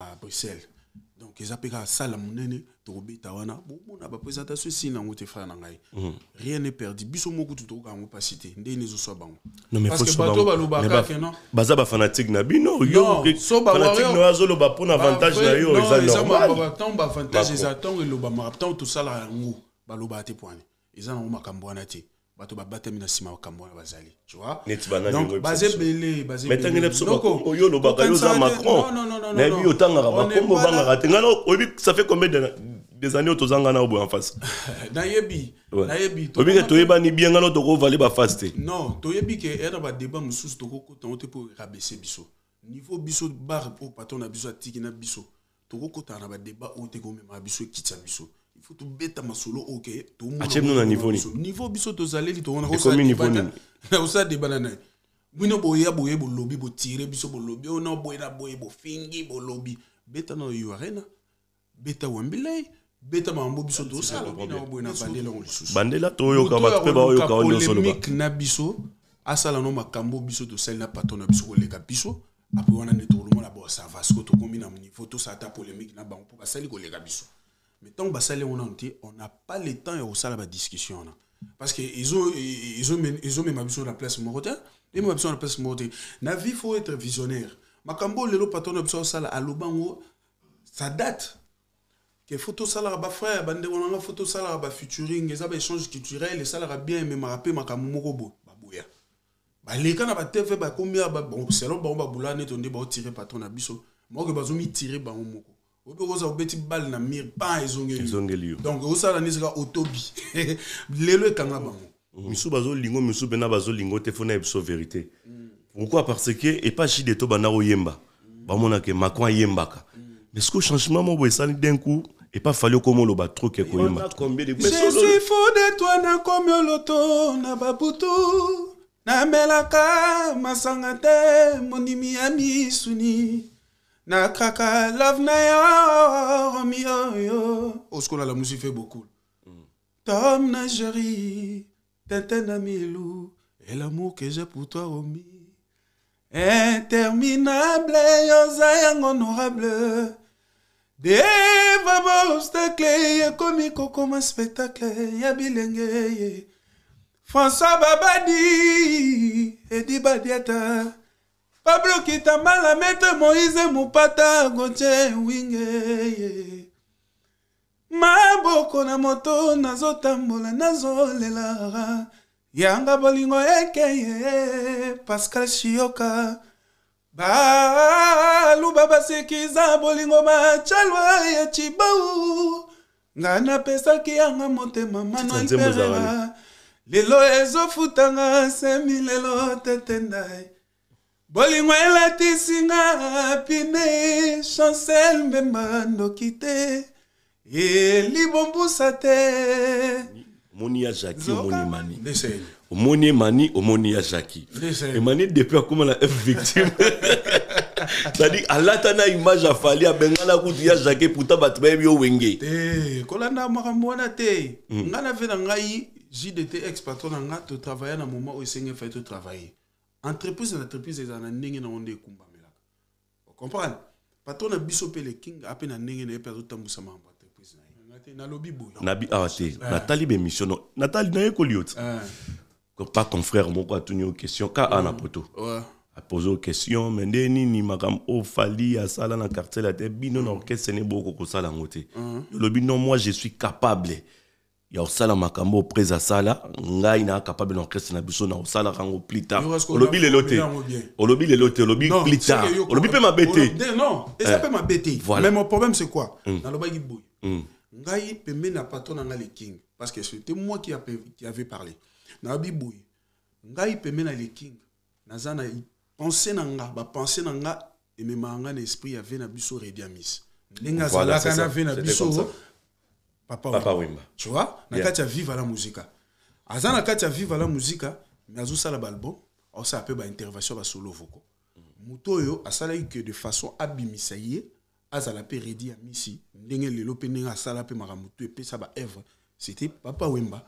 à bruxelles. Donc eza mpe kaka sala monene tokobeta wana bomona baprésentation esi nango te frère na ngai Mhm. rien n'est perdu. Biso moko mpasi te ndeni ezoswa bango Non, mais parce que bato ba- balobaka mais ba- ke non? Baza bafanatique na bino yo Non, ke- so ba fanatique na yo te poane makambo te bato babatami na nsima makambo wana bazali biso. olobaka yo oza te- macron nayebi otangaka obangaka te. Ngai oyebi ça fait combien de- des années oyo tozanga na oboye en face? Nayebi Ouais. nayebi. Oyebi ke toyebani bien ngai no tokovale bafase te. Non toyebi ke mosusu te mpo rabese biso. Niveau biso bar oyo patron na biso atiki na biso. Tokokotana na badébat oyo te komemaka biso ekitisa biso il faut tobeta masolo oyo ke tomona Atie bino na niveau nini? biso. niveau biso tozaleli tokona Ekomi niveau nini? débat na naye. Bino boya boye bolobi botire biso bolobi. Oyo na boye bofingi bolobi. Beta na yo arena. Beta wambilei beta makambo biso tosala. bino boye na bandela ngo lisusu bandela toyoka bato mpe baoyoka oyo nyonso oloba polémique na biso asala no makambo biso tosali na patron na biso koleka biso. Apres wana nde tokolomona bosava siko tokomi na niveau tosala ata polémique na bango mpo basali koleka biso mais basali yango nano te on n'a pas le temps ya kosala badiscussion wana parce que ezo- ezo- ezomema biso na place moko te emema biso na place moko te na vie faut être visionnaire. Makambo lelo patron na biso asala aloba yango ça date. Ke fo tosalaka bafrère bandeko na nga fo tosalaka bafuturing eza baéchange culturel esalaka bien ememaka mpe makambo moko boye baboya baleka na batv bakomi awa ba- bon, selon bango babula neto nde baotire patron na biso moke bazomitire bango moko oyo koza obeti bale na mire pa ezongeli yo donc osala nde sika otobi. Lelo ekanga bango. Misu bazolingo misu mpena bazolingo te fona yebiso vérité pourquoi? Parce que epa jide to banda koyemba bamonake macron ayembaka. Mais ce que changement moko esali d'un coup okoma oloba trop ke koyemba. Je suis fou de toi nakomi oloto na babutu namelaka masanga te mondimi ya misuni nakaka love na yo romi oyo osikola la musique fait beaucoup. Tom na géri tintin na milou et l'amour que j'ai pour toi romi interminable yoza yango honorable. Deva bobstacle ekomi kokoma spectacle ya bilenge ye. François babadi edi badiata pablo kitambala maître moïse mopata gotie winge maboko na moto nazotambola nazolela. Yanga bolingo ekeye pascal shioka baluba basikiza bolingo machalwa ya cibau nga napesaki yanga motema manuel Nzembo za perera wana. lelo ezofutanga semi lelo tetendai bolingo elatisinga pine chancel mbemba ndoki te elibombusa te omoni ya jaki omoni mani omoni emani omoni ya jaki emani depuis akóma na f victime. Cestadire alata na image afali abengana kutu ya jaki pourtant bato bayebi yo wenge. Te kolanda makambo wana te. Ngai na ve na ngai jdt ex patron na ngai totravaille na moment oyo esengi fai totravaille entreprise na entreprise ezala na ndenge nango nde ekumbamelaka. Ocomprendre patron na biso mpe le king ape na ndenge na ye mpe azotambusa makambo entreprise na ye. Nalobi boye. Nabi awa te natali bemission no natali nayekoli yo te. Ah, pas confrère moko atuni yo question ka a na poto. Ouais. apose question me nde nini makambo oyo fali asala na quartier la te bino na orchestre ne boko kosala yango te. Olobi non moi je suis capable ya kosala makambo oyo prese asala ngai na capable na orchestre na biso na kosalaka yango plus tard. Olobi a- lelo te. a olobi lelo te olobi plus tard. olobi mpe mabe te non eza mpe mabe te mais mon problème c'est quoi? Nalobaki boye Mm. ngai pembeni na patron na ngai le king. Parce que c'était moi qui, ape- qui avait parlé. Nalobi boye ngai pembeni na le king naza na pensé na nga bapense na nga ememaka ngai na esprit ya ve na biso rediamis. Ndenge azalaka na ve na biso. Papa papa Wemba. wemba tu vois? Na Yeah. kati ya viva la muzika aza na kati ya viva la muzika mais azosala baalbum aosala mpe baintervention basolo voko moto oyo asalaki ke de façon abimisa ye azala mpe redi ya misi. Ndenge lelo mpe ndenge asala mpe makambo to epesa baœuvre c'était papa wemba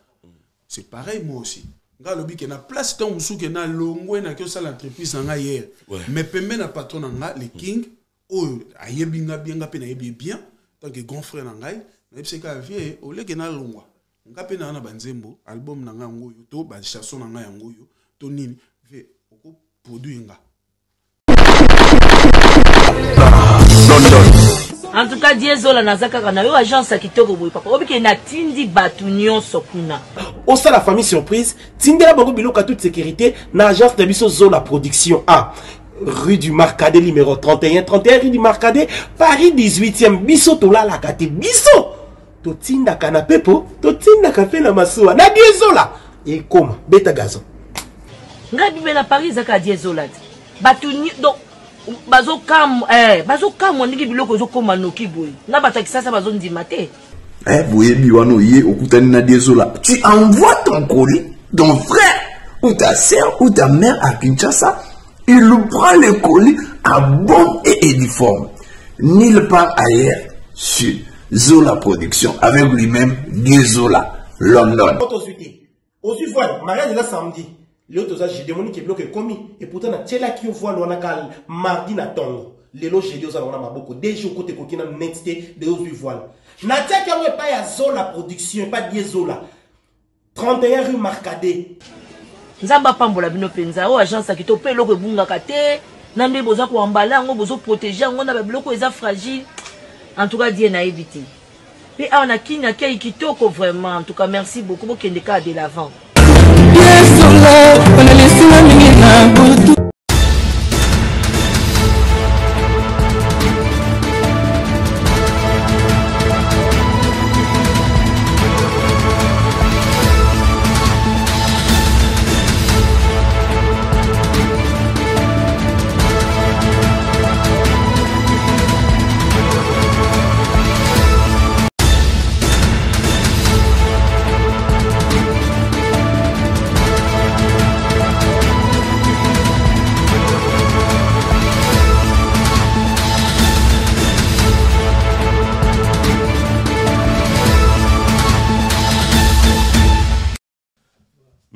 c'est pareil moi aussi. Nga alobi ke na place ntango mosusu ke nalongwe naki osala entreprise na here Ouais. mais pembe na patron na nga le king oyo ayebi nga bien nga mpe nayebi ye bien tant que grand frère na ngai nayebisaki kaka vie oleke nalongwa. Nga mpe naa na banzembo album na ngai yango oyo to bachanson na ngai yango oyo to nini? Vie okoproduire nga. En tout cas die ezola naza kaka na yo agence ya kitoko boye papa. Obike natindi bato nyonso kuna. Osala famille surprise. Tindela bango biloko ya toute sécurité na agence na biso zola production a. Rue du marcadet numéro 31 31 rue du marcadet paris 18e biso tolalaka te biso totindaka na pepo totindaka mpe na masuwa. Na die ezola ekoma beta gazon. Ngai bibe na paris ezaka die ezola te. Bato bazokamwa eh, bazokamwa ndenge biloko ezokóma noki boye. Na bato ya kisasa bazondima te. Eh, boyebi wana oye okutani na diezola tu envoies ton colis ton frère ou ta sœur ou ta mère à Kinshasa il prend le colis à bon et uniforme. Nulle part ailleurs sur Zola Production avec lui-même Diezola London. Tozwi te ozwi voile mariage samedi. Lelo toza jeudi emoniki biloko ekomi e pourtant yo voile wana ka mardi na lelo jeudi na maboko. Deja okota ekoki nanu neti te de ozwi voile. Natiaki yango epai ya zola production epai die zola. 31 rue marcadet nzambe apambola bino mpenza oyo agence ya kitoko mpe eloko ebungaka te. Na nde boza koambala yango bozoprotege yango na babiloko eza fragile en tout cas die nayebi te mpe awa na kini akei kitoko vraiment. En tout cas merci beaucoup. Bokende kaka de l'avant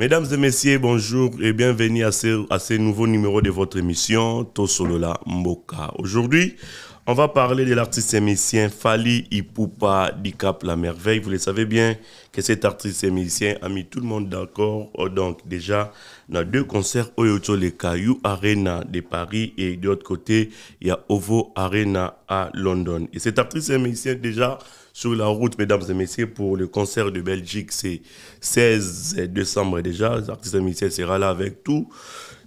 Mesdames et messieurs, bonjour et bienvenue à ce, nouveau numéro de votre émission Tosolola Mboka. Aujourd'hui, on va parler de l'artiste et musicien Fali Ipupa Dicap La Merveille. Vous le savez bien que cet artiste et musicien a mis tout le monde d'accord. Oh, Donc déjà, on a deux concerts Oyoto le Caillou Arena de Paris et de l'autre côté, il y a Ovo Arena à London. Et cet artiste et musicien déjà sur la route, mesdames et messieurs, pour le concert de Belgique. C'est 16 décembre déjà. L'artiste et musicien sera là avec tous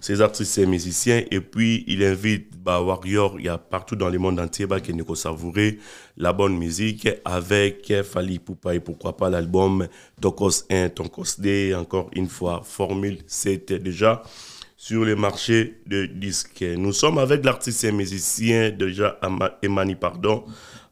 ces artistes et musiciens. Et puis, il invite bah, Warrior, il y a partout dans le monde entier bah, qui ne savourer la bonne musique avec Fali Poupa et pourquoi pas l'album Tokos 1, Tokos 2, encore une fois, Formule 7 déjà sur le marché de disques. Nous sommes avec l'artiste et musicien déjà Emani, pardon,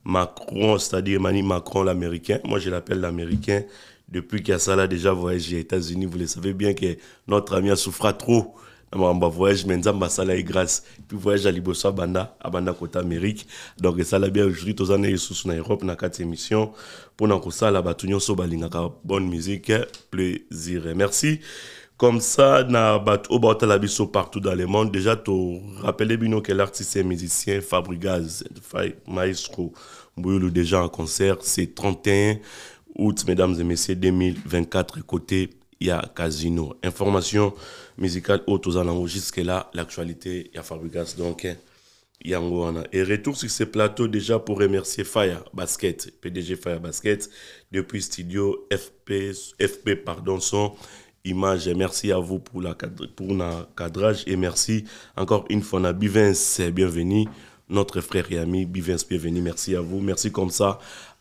Macron, c'est-à-dire Emmanuel Macron, l'américain. Moi, je l'appelle l'américain. Depuis qu'il y a ça là, déjà voyagé aux États-Unis, vous le savez bien que notre ami a souffert trop. Va voyage, mais Nzamba Sala est grâce. Puis voyage à Liboso, Banda, à Banda Côte Amérique. Donc, ça là bien aujourd'hui, tous années sous na Europe, na quatre émissions. Pour nous, ça là, batunyo so balingaka bonne musique, plaisir. Merci. Comme ça, na bat la biso partout dans le monde. Déjà, tu rappelez bien que l'artiste et musicien Fabrigaz, Fa- Maestro, Mboulou déjà en concert, c'est 31 août, mesdames et messieurs, 2024, côté il y a Casino. Information musicale haute aux alentours. Jusque-là, l'actualité, il y a. Donc, wana. Et retour sur ce plateau déjà pour remercier Fire Basket, PDG Fire Basket, depuis studio FP, FP pardon, son image. Merci à vous pour, la cadrage et merci encore une fois à Bivens, bienvenue. Notre frère et ami Bivens, bienvenue. Merci à vous. Merci comme ça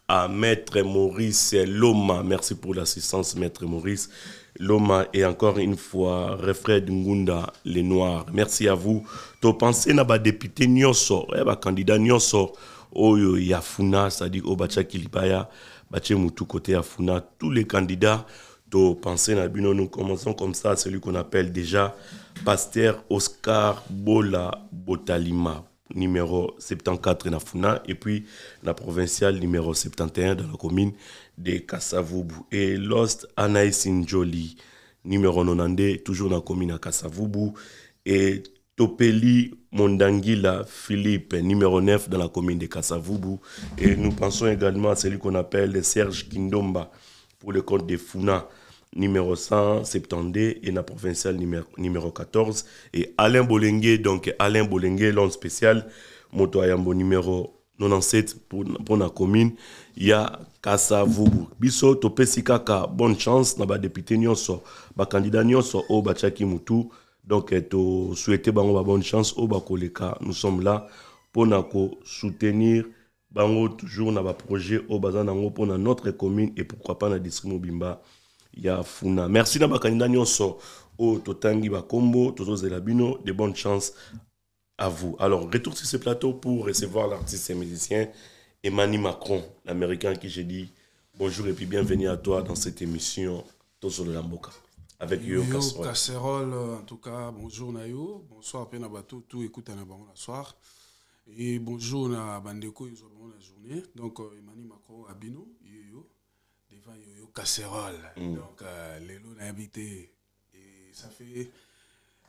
à Maître Maurice Loma. Merci pour l'assistance, Maître Maurice Loma. Et encore une fois, Refred Ngunda, les Noirs. Merci à vous. To pensez na ba député nyonso, eh, candidat nyonso, oyo ya Funa, c'est-à-dire Obacha Bache Moutou côté Afuna, tous les candidats, to pensez na bino, nous commençons comme ça, celui qu'on appelle déjà Pasteur Oscar Bola Botalima numéro 74 na Funa et puis la provinciale numéro 71 dans la commune de Kassavubu et Lost Anaïs Njoli numéro 92 toujours dans la commune de Kassavubu et Topeli Mondangila Philippe, numéro 9 dans la commune de Kassavubu. Et nous pensons également à celui qu'on appelle Serge Kindomba pour le compte de Funa, numéro 172 et la provinciale numéro, numéro 14. Et Alain Bolengue, donc Alain Bolengue, l'homme spécial, Moto numéro 97 pour, pour la commune. Il y a Kassavubu. Biso, topesi kaka, bonne chance, na ba député nyonso, ba candidat nyonso, o ba Moutou. Donc, eh, to souhaiter bango ba bonne chance au Bakoleka. Nous sommes là pour na ko soutenir bango toujours na ba projet au bazan nango pour notre commune et pourquoi pas na district Mobimba ya Funa. Merci na ba candidat nyonso. Au totangi ba kombo, tozo zelabino, de bonnes chances à vous. Alors, retour sur ce plateau pour recevoir l'artiste et musicien Emmanuel Macron, l'américain qui j'ai dit bonjour et puis bienvenue à toi dans cette émission Tozo de Lamboka avec Yo, Yo Casserole. casserole en tout cas bonjour na yo bonsoir pe na bato tout écoute na bango na soir. Et bonjour na bandeko ezwa bango na journée. Donc euh, emani macron abino casserole. Donc euh, lelo nayebi te et ça fait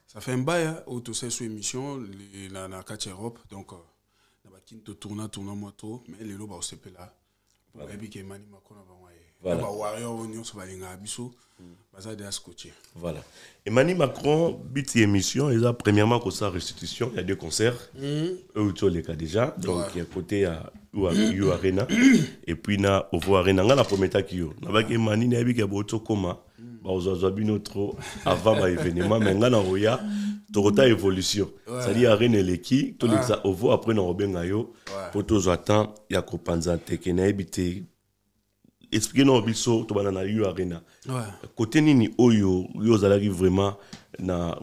ça fait un bail hein, oyo tosali so émission le- na, na kati ya europe. Donc euh, na bakini totourna tourna mwa to mais lelo baosepela po bayebi ke emani macron na bango ye Voilà. na bawarrior oyo nyonso balingaka biso baza deya scotché Voilà. Emmanuel Macron, émission, il a premièrement que sa restitution, il y a deux concerts. Eux, tu les cas déjà. Donc, il y a côté à U Arena. Et puis, na Ovo Arena. On a la première temps qui est. Avec Emmanuel, il y a eu un coma. Bah, aux autres, trop avant l'événement. Mais on a Roya, Torota évolution. Arena Ovo, après, on a Robin Ayo. Pour tous attendre, il y a Kopanza Teke, na ebité. Expliquez-nous, biso, to banana U Arena. Ouais. côté nini oyo yo ozalaki vraiment na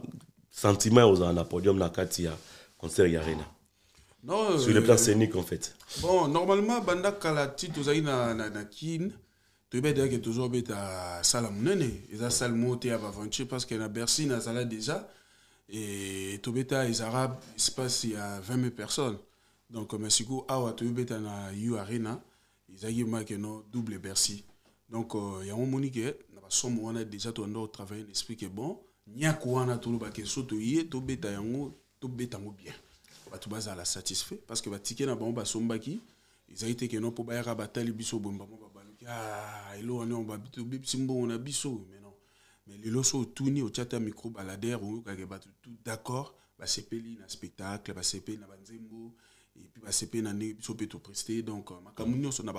sentiment ozala na podium na kati ya concert ya arena. Non, sur le euh, plan scénique en fait. bon normalement banda kala ti tozalaki na, na, na kine toyebi deyake tozobeta sala monene eza sale moko te ya baventure parce que na bercy nazala déjà. E tobeta ezala espace ya 20 000 personnes. Donc mais sikoyo awa toyobeta na u arena ezalaki make no double bercy donc euh, yango omoni ke na basomo wana déjà tobanda kotravaille l'esprit ke bon nyako wana tolobake so toye tobeta yango tobeta yango bien bato bazala satisfait parce que batike na bango basombaki ezali te keno mpo bayaka batali biso boye bango babaluki "Ah, elo na biso mais non mais lelo so otuni otya ta micro baladere oyokake bato tout d'accord basepeli na spectacle na banzembo epuis basepeli na ndenge biso mpe topreste donc makambo nyonso na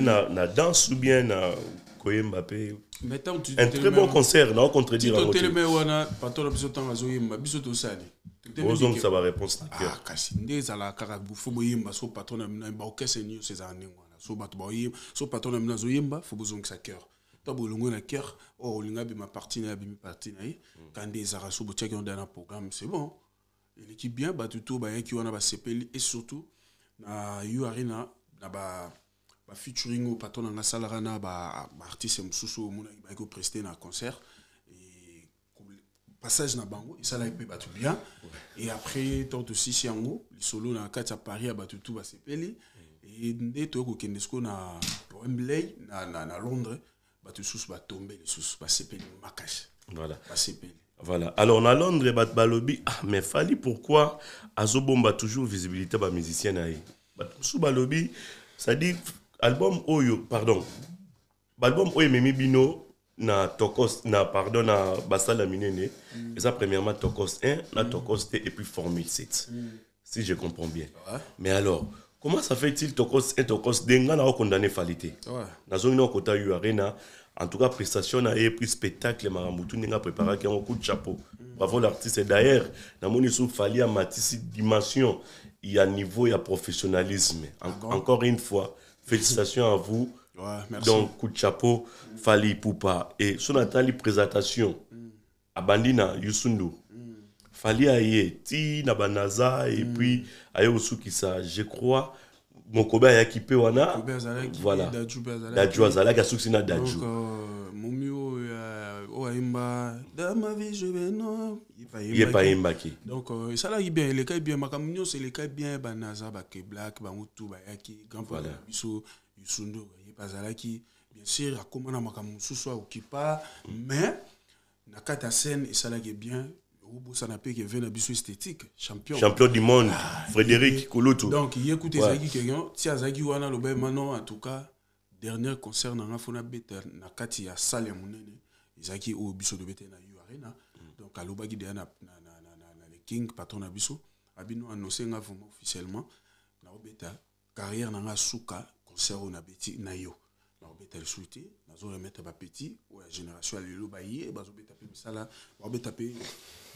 na, na danse ou bien na koyemba mpe un très bon concert toteleme wana patron na biso ntango azoyemba biso tosali Totelemi ozongisa baréponse na cœur kasi nde ezalaka kaka fo boyemba so patron na bino baorchestre nyonso ezala ndenge wana. So bato baoyemba so patron na bino azoyemba fo bozongisa cœur. To bolongo na cœur. Or olinga abima parti na ye abimi parti na ye ka nde ezalaka so botiaki yango na programme c'est bon eleki bien bato to bayaki wana basepeli et surtout na u arena na ba bafeaturing oyo patron nanga asalaka na baartiste mosusu oyo omonaki bayaki na concert. Et passage na bango esalaki mpe bato bien. Et après ntango tosisi yango lisolo na kati ya paris ya bato tu basepeli e nde toyei kokende sikoyo na wembley na, na, na londres bato lisusu batombe lisusu basepeli makasi voilà. Basepeli Voilà. Alors, na Londres, bat balobi, ah, mais fali pourquoi azobomba toujours visibilité ba musicien na. Bat sous balobi, ça dit album oyo, pardon. Album oyo memi bino na Tokos na pardon na basala minene. Et ça premièrement Tokos 1, na Tokos 2 et puis Formule 7. Si je comprends bien. Ouais. Mais alors, comment ça fait-il Tokos 1 Tokos 2 nga na condamné falité. Ouais. nazongi na kota yu arena en tout cas prestation na ye puis spectacle makambo tu ndenge apréparaki yango coup de chapeau. Bravo l'artiste Et d'ailleurs. Namoni so fali amatisi dimension. Ya niveau ya professionnalisme. En- encore une fois félicitations à vous. Ouais, merci. donc coup de chapeau fali pupa et so natali présentation. Abandi na yusundu. Fali aye ti na banaza et puis aye kosukisa je crois mokobe ayaki mpe wana. Kobe azalaki, voilà. Daju mpe azalaki. daju azalaki asukisi na donc daju euh, momi oyo ya- oyo ayemba dans ma vie je vais non. Ye pa ayembaki donc euh, esalaki bien. Elekaki bien makambo nyonso elekaki bien. Banaza bakeblak bango tu bayaki frère Voilà. na biso yusundo ye bazalaki bien sûr akóma na makambo mosusu aokipa mais na kati ya scène esalaki bien mpe na biso esthétique champion. Champion du monde frédéric kulutu donc ye kuta Ouais. ezalaki quelqu'un ti azalaki wana en tout cas dernier concert na nga fo nabeta na kati ya salle ya monene. Ezalaki oyo biso tobeta na u arena. Donc alobaki deya na, na, na, na, na, na le king patron na biso abino annonce nga vraiment officiellement. Naobeta carrière suka concert oyo nabeti na yo. Naobeta lisusu te nazoremettre bapeti oyo ya génération ya lelo baye bazobeta mpe misala. Baobeta mpe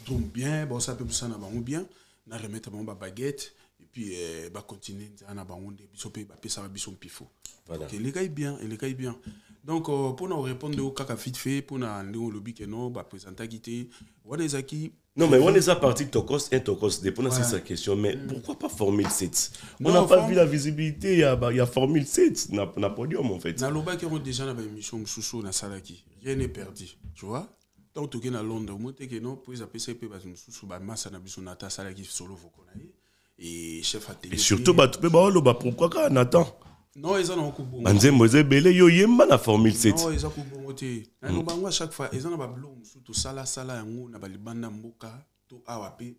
drum bien baosala mpe mosala na bango bien na remettre bango babaguette et puis eh, bacontinue nzela na bango nde biso mpe bapesaka biso mpifo Voilà. elekai bien elekai bien. Donc euh, mpona korépondre oyo kaka vite fait mpona ndenge olobi ke no baprésentaki te wana ezalaki Non, mais on est à partir de Tokos, un Tokos, dépendant c'est sa question. Mais pourquoi pas Formule 7 On n'a pas Form- vu la visibilité, il y a, il y a Formule 7, na, na podium en fait. nalobaki yango déjà na baémission mosusu oyo nasalaki rien n'est perdu tu vois? Ntango toke na londres mo teke no po ezapesaki mpe bato mosusu bamasa na biso na ata asalaki solo voko na ye e chef atelier Et surtout, bah, tu peux bah, bah, pourquoi quand Nathan. Non eza nango kobongo Banzembo Zebele, yo yemba na Formule 7. non eza kobongo te naloba yango à chaque fois eza na babiloko mosusu tosalasala yango na balibanda mboka to awa mpe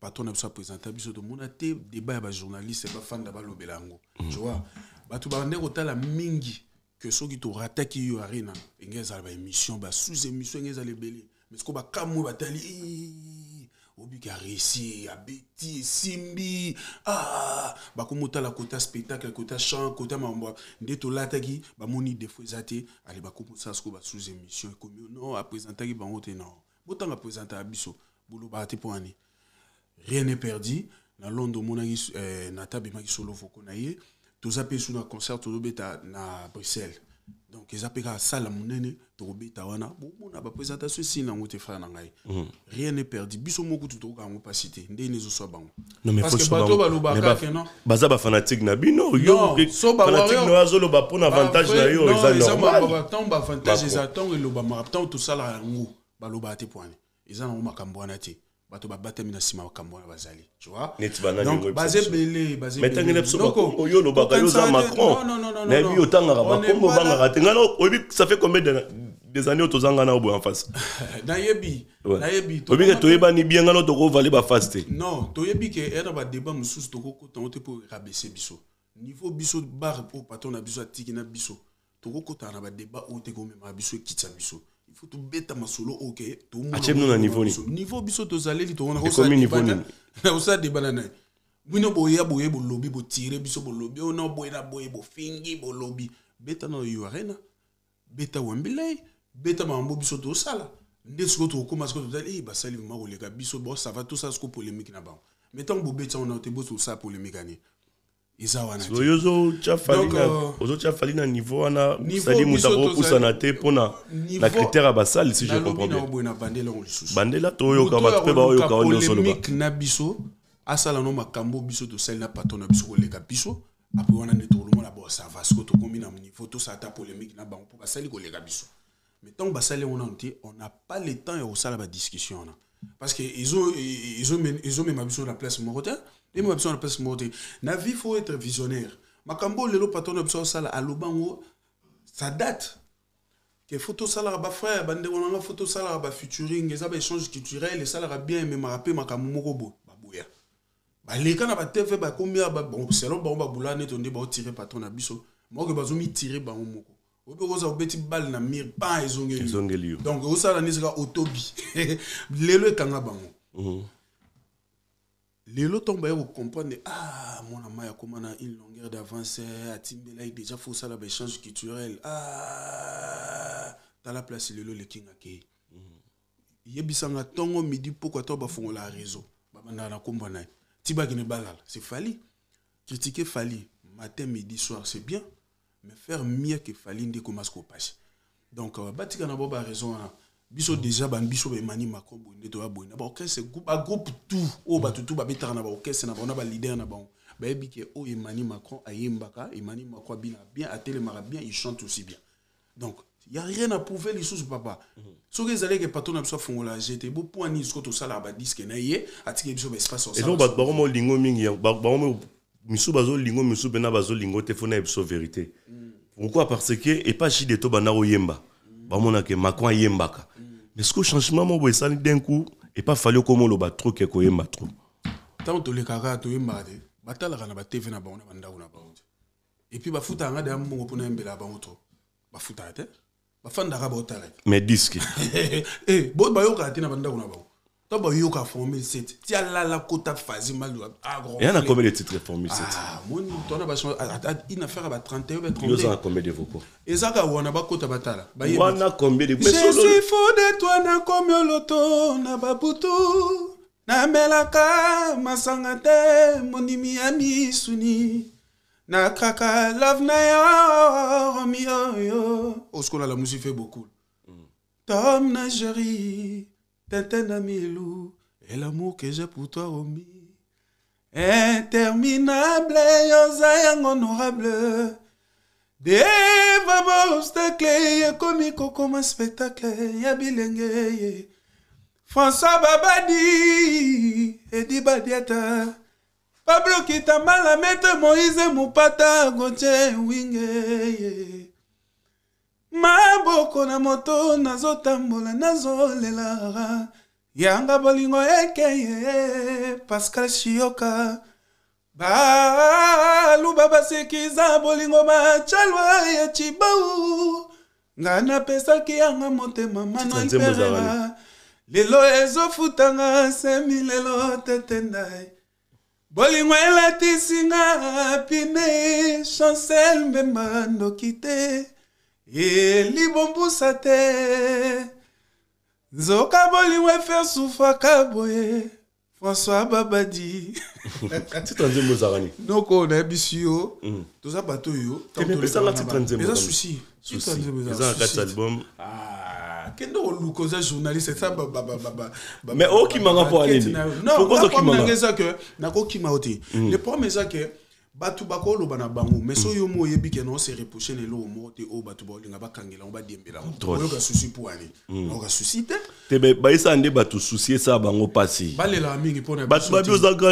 patron na biso apresente biso tomona te débat ya bajournaliste bafanda balobela yango tu vois? Bato bande kotala mingi ke soki torataki yo arena enge ezala baémission basous émission enge ezala ebele mais siko bakamwe batali "Ih, obiki aréussi abeti esimbi ah, bakomotala kota spectacle kota chant kota mambo nde tolataki bamoni defo eza te ale bakomosala siko basous émission ekomi non apresentaki bango te non. Botanga apresentaka biso bolobaka te mpo wani rien n'est perdu. Na londres omonaki eh, nata solo toza mpe su na concert tozobeta na bruxelles. Donc eza mpe kaka sala monene tokobeta wana bomona baprésentation esili nango te frère na ngai rien n'est perdu. Biso moko tu tokoka yango mpasi te ndenge ezoswa bango Non, mais parce que faut bato balobaka ke non? Baza bafanatique na bino yo Non, ke- so ba fanatique warrior- na yo azoloba mpona avantage na yo eza eza normal. ba- ntango baavantage eza ntango elobamaka ntango tosalaka yango balobaka te poane eza nango makambo wana te bato babatami na nsima makambo wana bazali tu vois? Neti banani Donc, yango baza ebiso. ebele baza mais ntangi na biso bakombo yo olobaka yo oza macron. Nayebi otangaka bakombo obangaka te. Ngai oyebi ça fait combien de- des années oyo tozanga na oboye en face? Nayebi nayebi. Oyebi ke toyebani bien ngai no tokovale bafase te. Non toyebi ke eya na badébat mosusu tokokotango te mpo rabese biso. Niveau biso bar oyo patron na biso atiki na biso tokokotana na badébat oyo te komemaka biso ekitisa biso il faut tobeta masolo oyo ke Atie bino na niveau nini? biso. niveau biso tozaleli tokona Ekomi niveau nini? kosala débat na bino boya boye bolobi botire biso bolobi. Oyo na boye na boye bofingi bolobi. Beta na yo arena. Beta wembilei beta makambo biso tosala nde sikoyo tokokóma sikoyo totali e basali vraimen koleka biso. Bosava tosala sikoyo polémique na bango. Mais ntango bobeti yango na te bososala polémique ani eza wana te. oyo ozotya fali Donc, na- euh, niveau wana sali moto te na critère ya si je nalobi comprends na bien. oboye na bandela yango lisusu. Bandela toyoka Moto bato mpe oyo baoyoka akoluka wana nyonso oloba polémique na biso asala no makambo biso tosali na patron na biso koleka biso. Apres wana nde tokolomona bosava siko tokomi na niveau tosala ata polémique na bango mpo basali koleka biso. Mais ntango basali yango nano te on n'a pas le temps ya kosala badiscussion wana. Parce que ezo- e- ezomema biso na place moko te emema biso na place moko te na vie faut être visionnaire. Makambo lelo patron na biso asala aloba yango ça date. Ke fo tosalaka bafrère bandeko na nga fo tosalaka bafuturing eza baéchange culturel esalaka bien ememaka mpe makambo moko boye baboya baleka na batv bakomi selon bango babula neto nde baotire patron na biso moke bazomitire bango moko. Ope koza obeti bale na mire pa ezongeli yo. ezongeli yo donc osala nde sika otobi. Lelo ekanga bango. Lelo ntongo baye kocomprendre ah mwana mai akóma na une longueur d'avance atimbelaki déjà fo osala baéchange culturel. Ah tala place lelo lekingaki yebisanga ntongo midi poko ata bafongola réseau? Babandaka na nkombo na ye ti bakende balala c'est fali. Critiquer fali matin midi soir c'est bien mais faire mieux que fali nde komasi kopasi donc euh, batika na bo baraison wana biso déjà bani biso bemani macron boye nde toya boye. Na baorchestre bagroupe tout. Oyo bato tu babetaka na baorchestre na bango na balider na bango. Bayebi ke oyo emani macron ayembaka emani macron abina bien atelemaka bien il chante aussi bien. Donc y a rien à prouver lisusu papa. Soki ezalaki patron na biso afongola gt bopoa nini siko tosalaka badiske na ye atikeli biso baespace ezoko bato bakoma olingo mingi yango ba- bakoma misu bazolingo misu mpena bazolingo te fona yebiso vérité. Pourquoi? Parce que epa chide to banda koyemba bamonake macron ayembaka. Mais siko changement moko boye esali d'un coup epa fali okoma oloba tro ke koyemba tro ntango tolekaka toyembaka te batalaka na batv na bango na bandako na bango te. Epuis bafutaka nga deya mbongo mpona yembelaka bango to bafutaka te. Bafandaka baotala te. Mais diske Eh, bayokaka te na bandako na bango to bayoka formule 7 ti alala kota fazi maluka eya na combien de titre formule 7 Ah, moni tona bachange une affaire ba 31 ba yo oza na 32 combien de vocaux? Ezaka wana bakota batala bayebi te. wana combien de Je Mais solo- suis fou de toi nakomi oloto na babutu namelaka masanga te mondimi ya misuni nakaka love na yo romioyo osikola la musique fait beaucoup. Tom na géri tintin na milou et l'amour que j'ai pour toi romi interminable yoza yango honorable deva bostacle ekomi kokoma spectacle ya bilenge ye. François babadi edi badiata. Pablo kitambala mete moïse mopata gotie winge ye maboko na moto nazotambola nazolela yanga bolingo ekeye pascal shioka baluba basekiza bolingo machalwa ya cibau nga napesaki yanga motema manuel perera lelo ezofutanga semi lelo tetendai bolingo elatisinga pine chancel mbemba ndoki te elibombusa te nzoka bolingo efer sufaka boye françois babadi titre nzembo ozalaka nini noko nayebisi yo toza bato oyo Eh, mais pesanga titre nzembo eza susi Susi. na kati album Ah, kende koluka oza journaliste eza Mais okimanga mpo anini? na. Pourquoi na ozokimanga? eza ke nakokima yo te le problème eza ke bato bakoloba na bango. Mais so yo mo oyebi ke naose reproche na eloko moko te oyo bato baolinga bakangela ngo badiembela ngo oyoka susi mpo ani oyoka susi te. Te bayesaka nde bato susi esala bango mpasi balelaka mingi mpona bato babi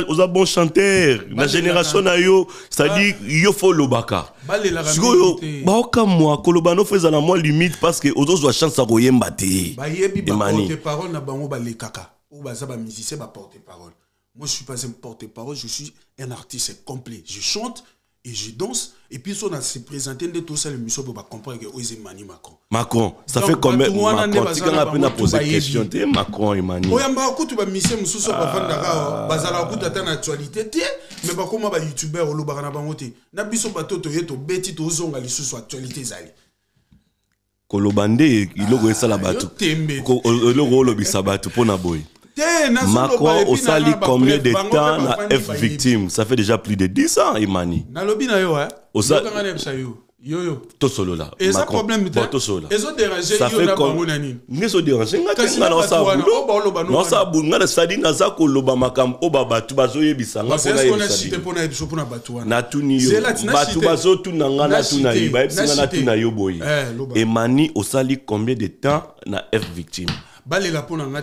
oza bon chanteur. Na génération na yo cestadire yo fo olobaka sikoyo baokamwa koloba no fo ezala mwa limite parce que ozozwa chance ya koyemba te. Bayebi baporte parole na bango balekaka oyo baza bamusicien baporte parole moi je suis pas un porte parole je suis un artiste complet. Je chante et je danse. Et puis so na se présente nde tosala émission po bacomprendre ke oyo eza emani macron. Macron ça fait combien macron baza tikanga na mpe na bango pose to bayebi. question te macron emani oyambaka kutu bamisie mosusu oyo bavandaka awa bazalaka kutu ata na actualité te mais bakóma bayoutubeur olobaka na bango te na biso bato toye tobeti tozonga lisusu actualité nde eloko esala bato. olobisa bato mpo na boye macron epuis osali combien de temps na f victime? Ça fait déjà plus de 10 ans emani nalobi na yo Osa- nayebisa yo. Yoyo tosolola eza Macron. problème te tosolola ezoderange ça yo fait na comme bango na nini nde ezoderange nga te Kasi nga na nasadi naza koloba makambo oyo babato bazoyebisa nga mpo eske ona nayebisa cite bino mpo na yebiso mpo na bato wana? Natuni yo. Bato bazotuna nga Na natuna yo bayebisi nga natuna yo boye Eh, loba. emani osali combien de temps na f victime? Na na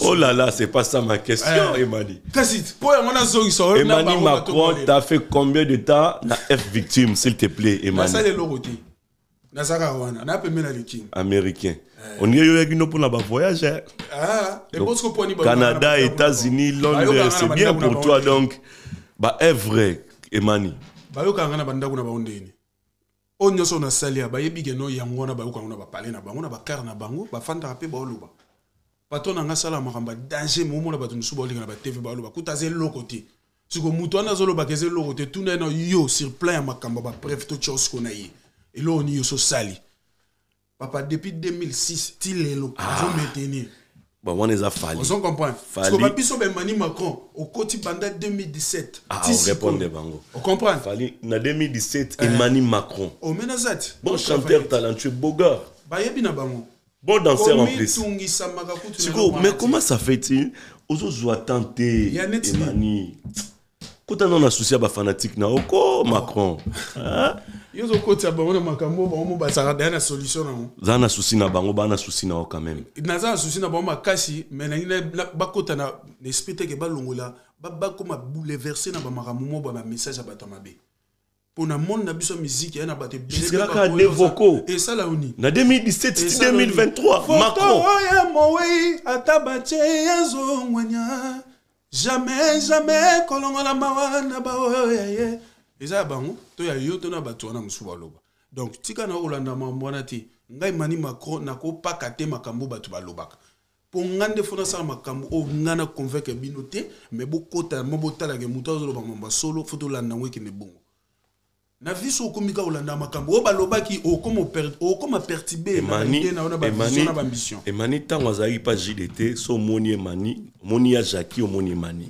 oh là là c'est pas ça ma question Eh. emani na emani macron t'as fait combien de temps na f victime s'il te plaît emani nasala eloko te. Nazaka wana na pembe na leking. Américain. Ondire yo yaki no mpona bavoyage hein? mponi Canada, États-Unis, Londres, c'est bien pour toi. Donc, bah, est vrai, Emani. na na oyo nyonso nasali ya bayebi keno yango wana bayokaka ngo na bapale na bango na bakare na bango bafandaka mpe baoloba bato na nga sala makambo ya danger momona bato mosusu baolinga na batv baoloba kuta aza eloko te. Siko moto wana azolobaka eza eloko te tuna ye na yo sur plan ya makambo ya bapreve to tiosiko na ye. Eloko nini yo sosali papa depuis 2006 ti lelo azometenir Bah, on les a fallu. ozo comprendre Fali. siko babiso bemani macron okoti banda 2017 Ah, ti on sikoyo. répond de bango. ocomprendre Fali, na 2017, Emani Macron. omena za ti Bon chanteur talentueux, bayebi na bango Bon danseur en plus. Siko, mais comment ça fait-il Ozo tenter Ya neti nini? Emani. Kota non associé à fanatique na oko Macron. Hein? te. yo ozokotisa bango na makambo bango mo bazalaka daya na solution nango Za na souci na bango, ba na souci na quand même. naza na susi na bango makasi mai nangi na- na- bakota na esprit teke balongola ba- bakoma bouleverse na bamakambo mo ba bamessage ya bato mabe mpo na monde na biso ya miziki aya na bato ebele Jusque là, mpe kaka bakoyoka. des vocaux. esala oni na 2017 ti Esala oni. 2023 Foto macron. oyo mowei ata batie ezongwanya jamais jamais kolongola mawa na baoyo ya ye. Eza ya bango to ya yo to na bato wana mosusu baloba. Donc tika na kolanda mambo wana te ngai mani macron nakopaka te makambo bato balobaka. Mpo nga nde fo nasala makambo oyo nga na convaincre bino te me bokota mo botalaka moto azoloba mambo ya solo fo tolanda yango ekende bongo na vi so okomi ka kolanda makambo oyo balobaki okoma perturbe na emani ntango azalaki mpa jdt so omoni emani omoni ya jaki omoni emani.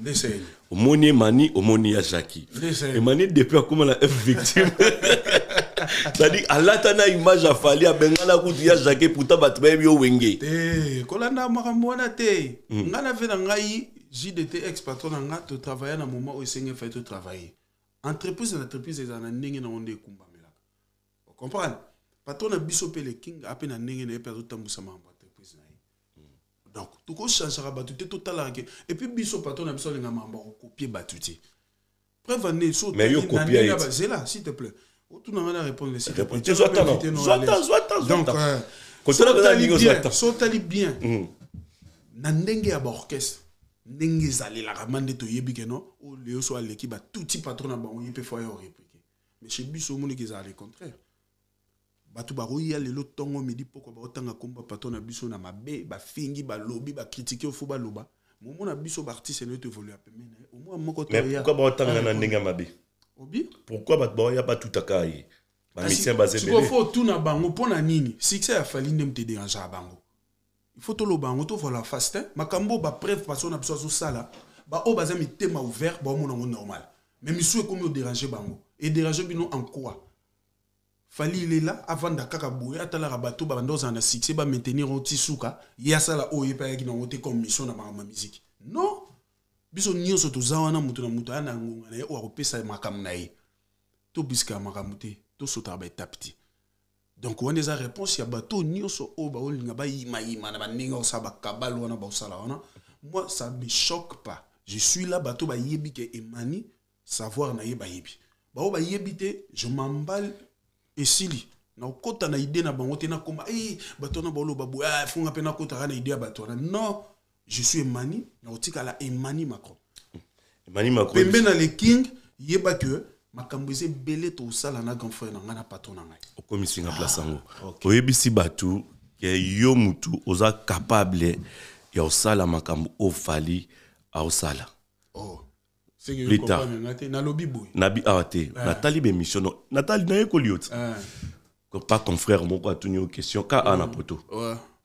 Omoni emani omoni ya jaki emani depuis akóma na f victime. Cestadire alata na image afali abengana kutu ya jake pourtant bato bayebi yo wenge. Te kolanda makambo wana te. Nga na ve na ngai jdt ex patron na nga totravaille na moment oyo esengi efai totravaille entreprise na entreprise ezala na ndenge nango nde ekumbamelaka. Ocomprendre patron na biso mpe leking ape na ndenge na ye mpe azotambusa makambo entreprise na ye. Donc tokochangeaka bato te totalaka ke epuis biso patron na biso alinga makambo akokopie bato te. Preuve ane so Mais yo otali na copie ndenge ya ete. bazela s'il te plaît. Otuna nga na répondre. Donc tano. euh, Kotala so kaka otali ndenge zwa bien na ndenge ya baorchestre ndenge ezalelaka ma nde toyebi ke no oyo leo so aleki batuti patron na bango ye mpe fo oreplike mais chez biso omoniki ezala le contraire. Bato bakoya lelo ntongo midi poko baotanga komba patron na biso na mabe bafingi balobi bakritike fo baloba. Momona biso baartiste ene toevolue pembeni na ye omwa moko mais toya pourquoi baotanga na ndenge ya mabe? Obi? Pourquoi bato baoya batutaka ye bamisien baza sikoyo ebele fo otuna bango mpo na nini? Succès ya fali nde mote dérangeaka bango. il faut toloba yango tovola face te makambo bapreuve paso na biso azosala baoyo baza mitema ouvert baomona yango normal. Mais misu ekomi odérange bango. Edérange bino en quoi? Fali ilela avanda kaka boye atalaka bato babanda ozala na succès bamaintenir o ti suka ye asala oyo ye mpe ayaki nango comme mission ya non! Biso nyonso toza wana moto na moto aya na na ye oyo akopesa makambo na ye tobisikaka makambo te tosotaka baetape te donc wana eza réponse ya bato nyonso oyo baolinga bayimayima na bandenge osala bakabale wana baosala wana. Moi ça me choque pas. Je suis là bato bayebi ke emani savoir na ye bayebi bao bayebi te je m'emballe esili. Nakokɔta na ide na bango te nakoma e bato wana baoloba boye ah, fonga mpe nakɔtaka na ide ya bato wana non je suis emani nakotikala emani macron. Emani macron pembe na le king yeba ke makambo eza ebele tosala na grand frère na ngai na patron na ngai. Okomisinga place yango. oyebisi bato ke yo mutu oza capable ya kosala makambo oyo fali aosala. Oh nga nalobi boye. Nabi awa te natali bemission no natali nayekoli yo ti Ah, pas ton frère moko atuni yo question ka a na poto.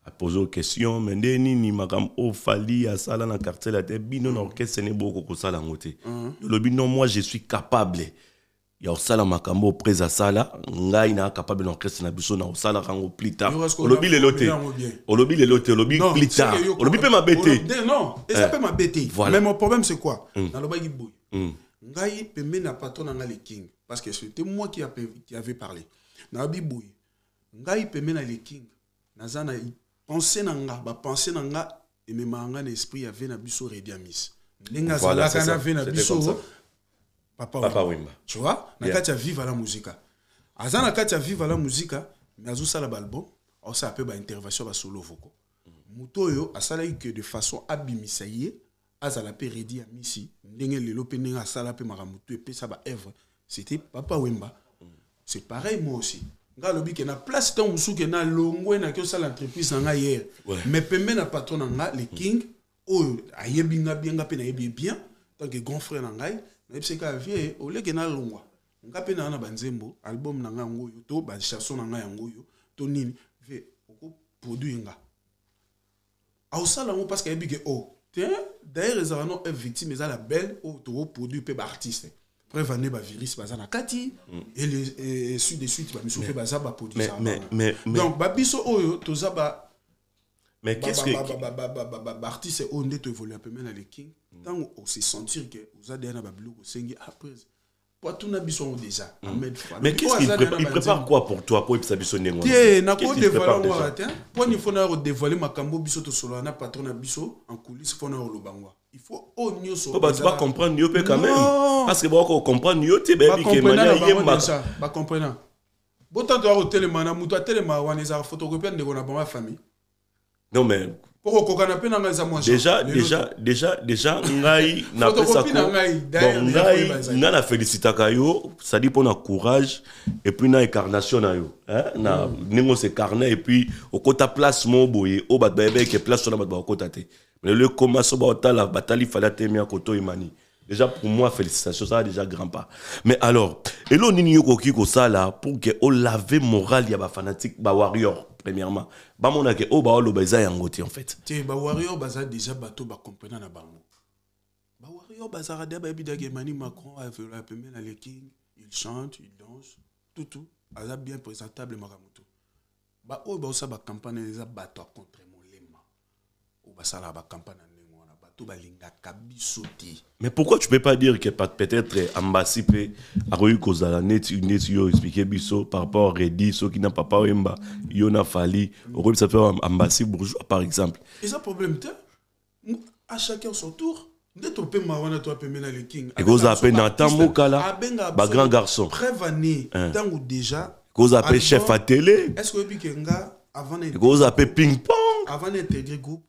Apose yo question me nde nini makambo oyo fali asala na quartier la te bino na orchestre ne boko kosala yango te. Olobi non moi je suis capable ya kosala makambo oyo prese asala ngai na capable na orchestre na biso na kosalaka yango plus tard. Olobi a lelo te. olobi lelo te olobi Non, plus tard. olobi mpe mabe te non eza mpe mabe te mais mon problème c'est quoi? Nalobaki boye ngai pembeni na patron na ngai le king. Parce que c'était moi qui, ape- qui avait parlé. Nalobi boye ngai pembeni na le king. Naza na pensé na nga bapense na nga ememaka nga na esprit ya ve na biso redi amis. Ndenge azalaka na ve na biso papa papa Wemba. wemba tu vois? Na Bien. kati ya viva la muzika aza na kati ya viva la muzika me azosala baalbum aosala mpe baintervention basolo voko. Moto oyo asalaki ke de façon abimisa ye azala mpe redi ya misi. Ndenge lelo mpe ndenge asala mpe makambo to epesa baevre c'était papa wemba c'est pareil moi aussi. Nga alobi ke na place ntango mosusu ke nalongwe naki osala entreprise na here Ouais. mais pembe na patron na nga le king oyo ayebi nga bien nga mpe nayebi ye bien tant que grand frère na ngai nayebisi kaka vie oleke nalongwa nga mpe naa na banzembo album na ngai yango oyo to bachanson na ngai yango oyo to nini? Vie okoproduire nga. Aosala yango parce que ayebi ke o te d'ailleurs ezalaka no e victime eza la belle oyo tokoproduire mpe baartiste preuve ane bavirus baza na kati et suite de suite bamisu mpe baza donc babiso oyo toza ba mais qu'est-ce que baartiste oyo nde toévolue pembe na le king ntango ose sentir ke oza deya na babiloko osengi après po atuna biso yango déjà Fa. mais qu'est-ce qu'il prépare, il na prépare quoi pour toi po yebisa biso ndenge wana? te Qu'est-ce qu'il nakodévoile prépare yango déjà? wana te mponi fona ya kodévoile makambo biso tosolola na patron na biso en coulisse fona ya koloba yango il faut bato ezala- bacomprendre yo mpe quand même. Parce que bakocomprendre yo te bayebi ke bacomprena mani na bango ayembaka deja bacomprena botanto ya kotelema na moto atelema wana ezalaka photocopie ya ndeko na bango ya famille non mais mpo kokokana mpe na ngai eza déjà déjà déjà déjà ngai napesa Photocopie na ngai, bon ngai ngai na félicitaka yo sadi mpo na courage et puis na incarnation na yo hein? na ndenge ose carnet et puis okota place mo boye oyo bato bayebeke place wana bato bakokota te. Mais lelo ekoma so baotala batali fali atemi ya koto emani déjà pour moi félicitations ça va déjà grand pas. Mais alors elo nini yo koki kosala pour ke olave moral ya bafanatique bawarrior premièrement bamona ke oyo baoloba eza yango te en fait. Te bawarrior baza déjà bato bacomprena na bango. Bawarrior bazalaka de bayebi dake emmanuel macron avelola pembeni na le king il chante il danse tout tout. Aza bien présentable makambo to baoyo baosala bacampagne eza bato ya contre molema oyo basalaka bacampagne Mais pourquoi tu peux pas dire que peut- peut-être Ambassi peut kozala neti neti yo expliquer biso par rapport à Redi soki na papa oyemba yo na fali okoki ça faire Ambassi bourgeois par exemple. eza problème te Mu- à chacun son tour nde topema wana to apembe na le king. Ekozala mpe na ntan mokala bagrand garçon. preuve ane Hein. ntango déjà ekozala mpe chef à télé. est ce que oyebi ke nga avant na ekozala mpe ping pong avant d'intégrer groupe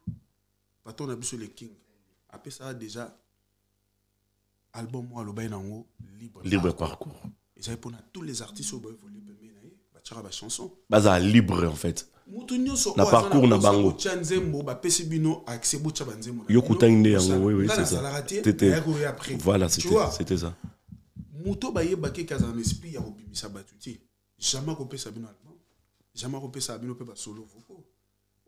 bato na biso le king apesaka déjà album moko alobaki nango libre. Libre Parcours. parcours ezali mpona tous les artistes na ye batiaka bachanson bazala libre en fait. Na parcours na bango. na Yo nde yango, bosala. oui, oui, c'est ça. après. Voilà c'était c'était ça. Moto bayebaki azala na esprit ya kobimisa bato te jamais akopesa bino album jamais akopesa bino mpe basolo voko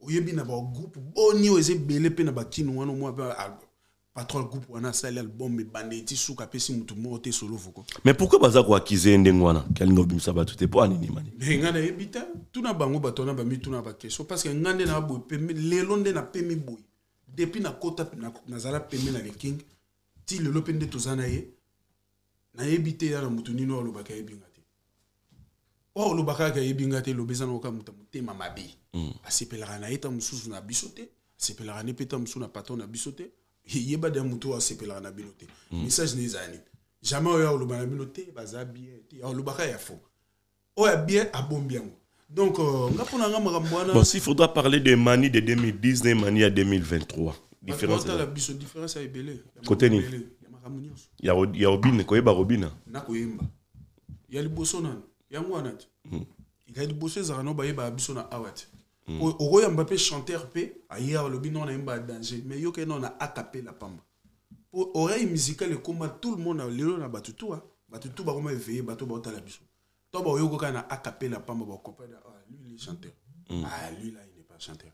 oyebi na bagroupe boni oyo eza ebele mpe na bakino wana omwa patron groupe wana asali album ebanda eti suka apesi motu moko te solo voko mais pourquoi baza koakize ye ndenge wana ke alingi obimisa bato te? Mpo anini mani? Me ngai nayebi te tuna bango bato wana bamituna bakestion parce que ngai nde na boye pembe lelo nde napemi boye. Depuis nakota na- nazala pembe na leking ti lelo mpe nde toza na ye nayebi te ya na motu nini oyo alobaka ayebi nga te. Oyo olobaka kaka ayebi nga te eloba eza na koka moto motema mabe. Asepelaka na ye ta mosusu na biso te asepelaka ne mpe ta mosusu na patron na biso te yeba de oyo asepelaka na bino te message ne ezala nini jamais oyo aloba na bino te baza bien te alobaka ya faux oyo ya bien abombi yango donc euh, nga mpo na nga makambo wana bon s'il faudra parler de mani de 2010 na mani ya 2023 différence différence biso différence ya ebele makambo nini? ya makambo nyonso ya Ro- ya robine koyeba robina nakoyemba ya liboso nani yango wana te ya liboso ezalaka no bayebaka biso na awa te O- okoyamba mpe chanteur mpe aye awa alobi no nayemba danger. Mais yoke no na akapela pamba. Oreille musicale ekóma tout le monde lelo na bato tu bato tu bakoma eveye bato baotala biso to baoyokoka na akapela pamba bakomprendre ah, lui il est chanteur. Ah lui là il n'est pas chanteur.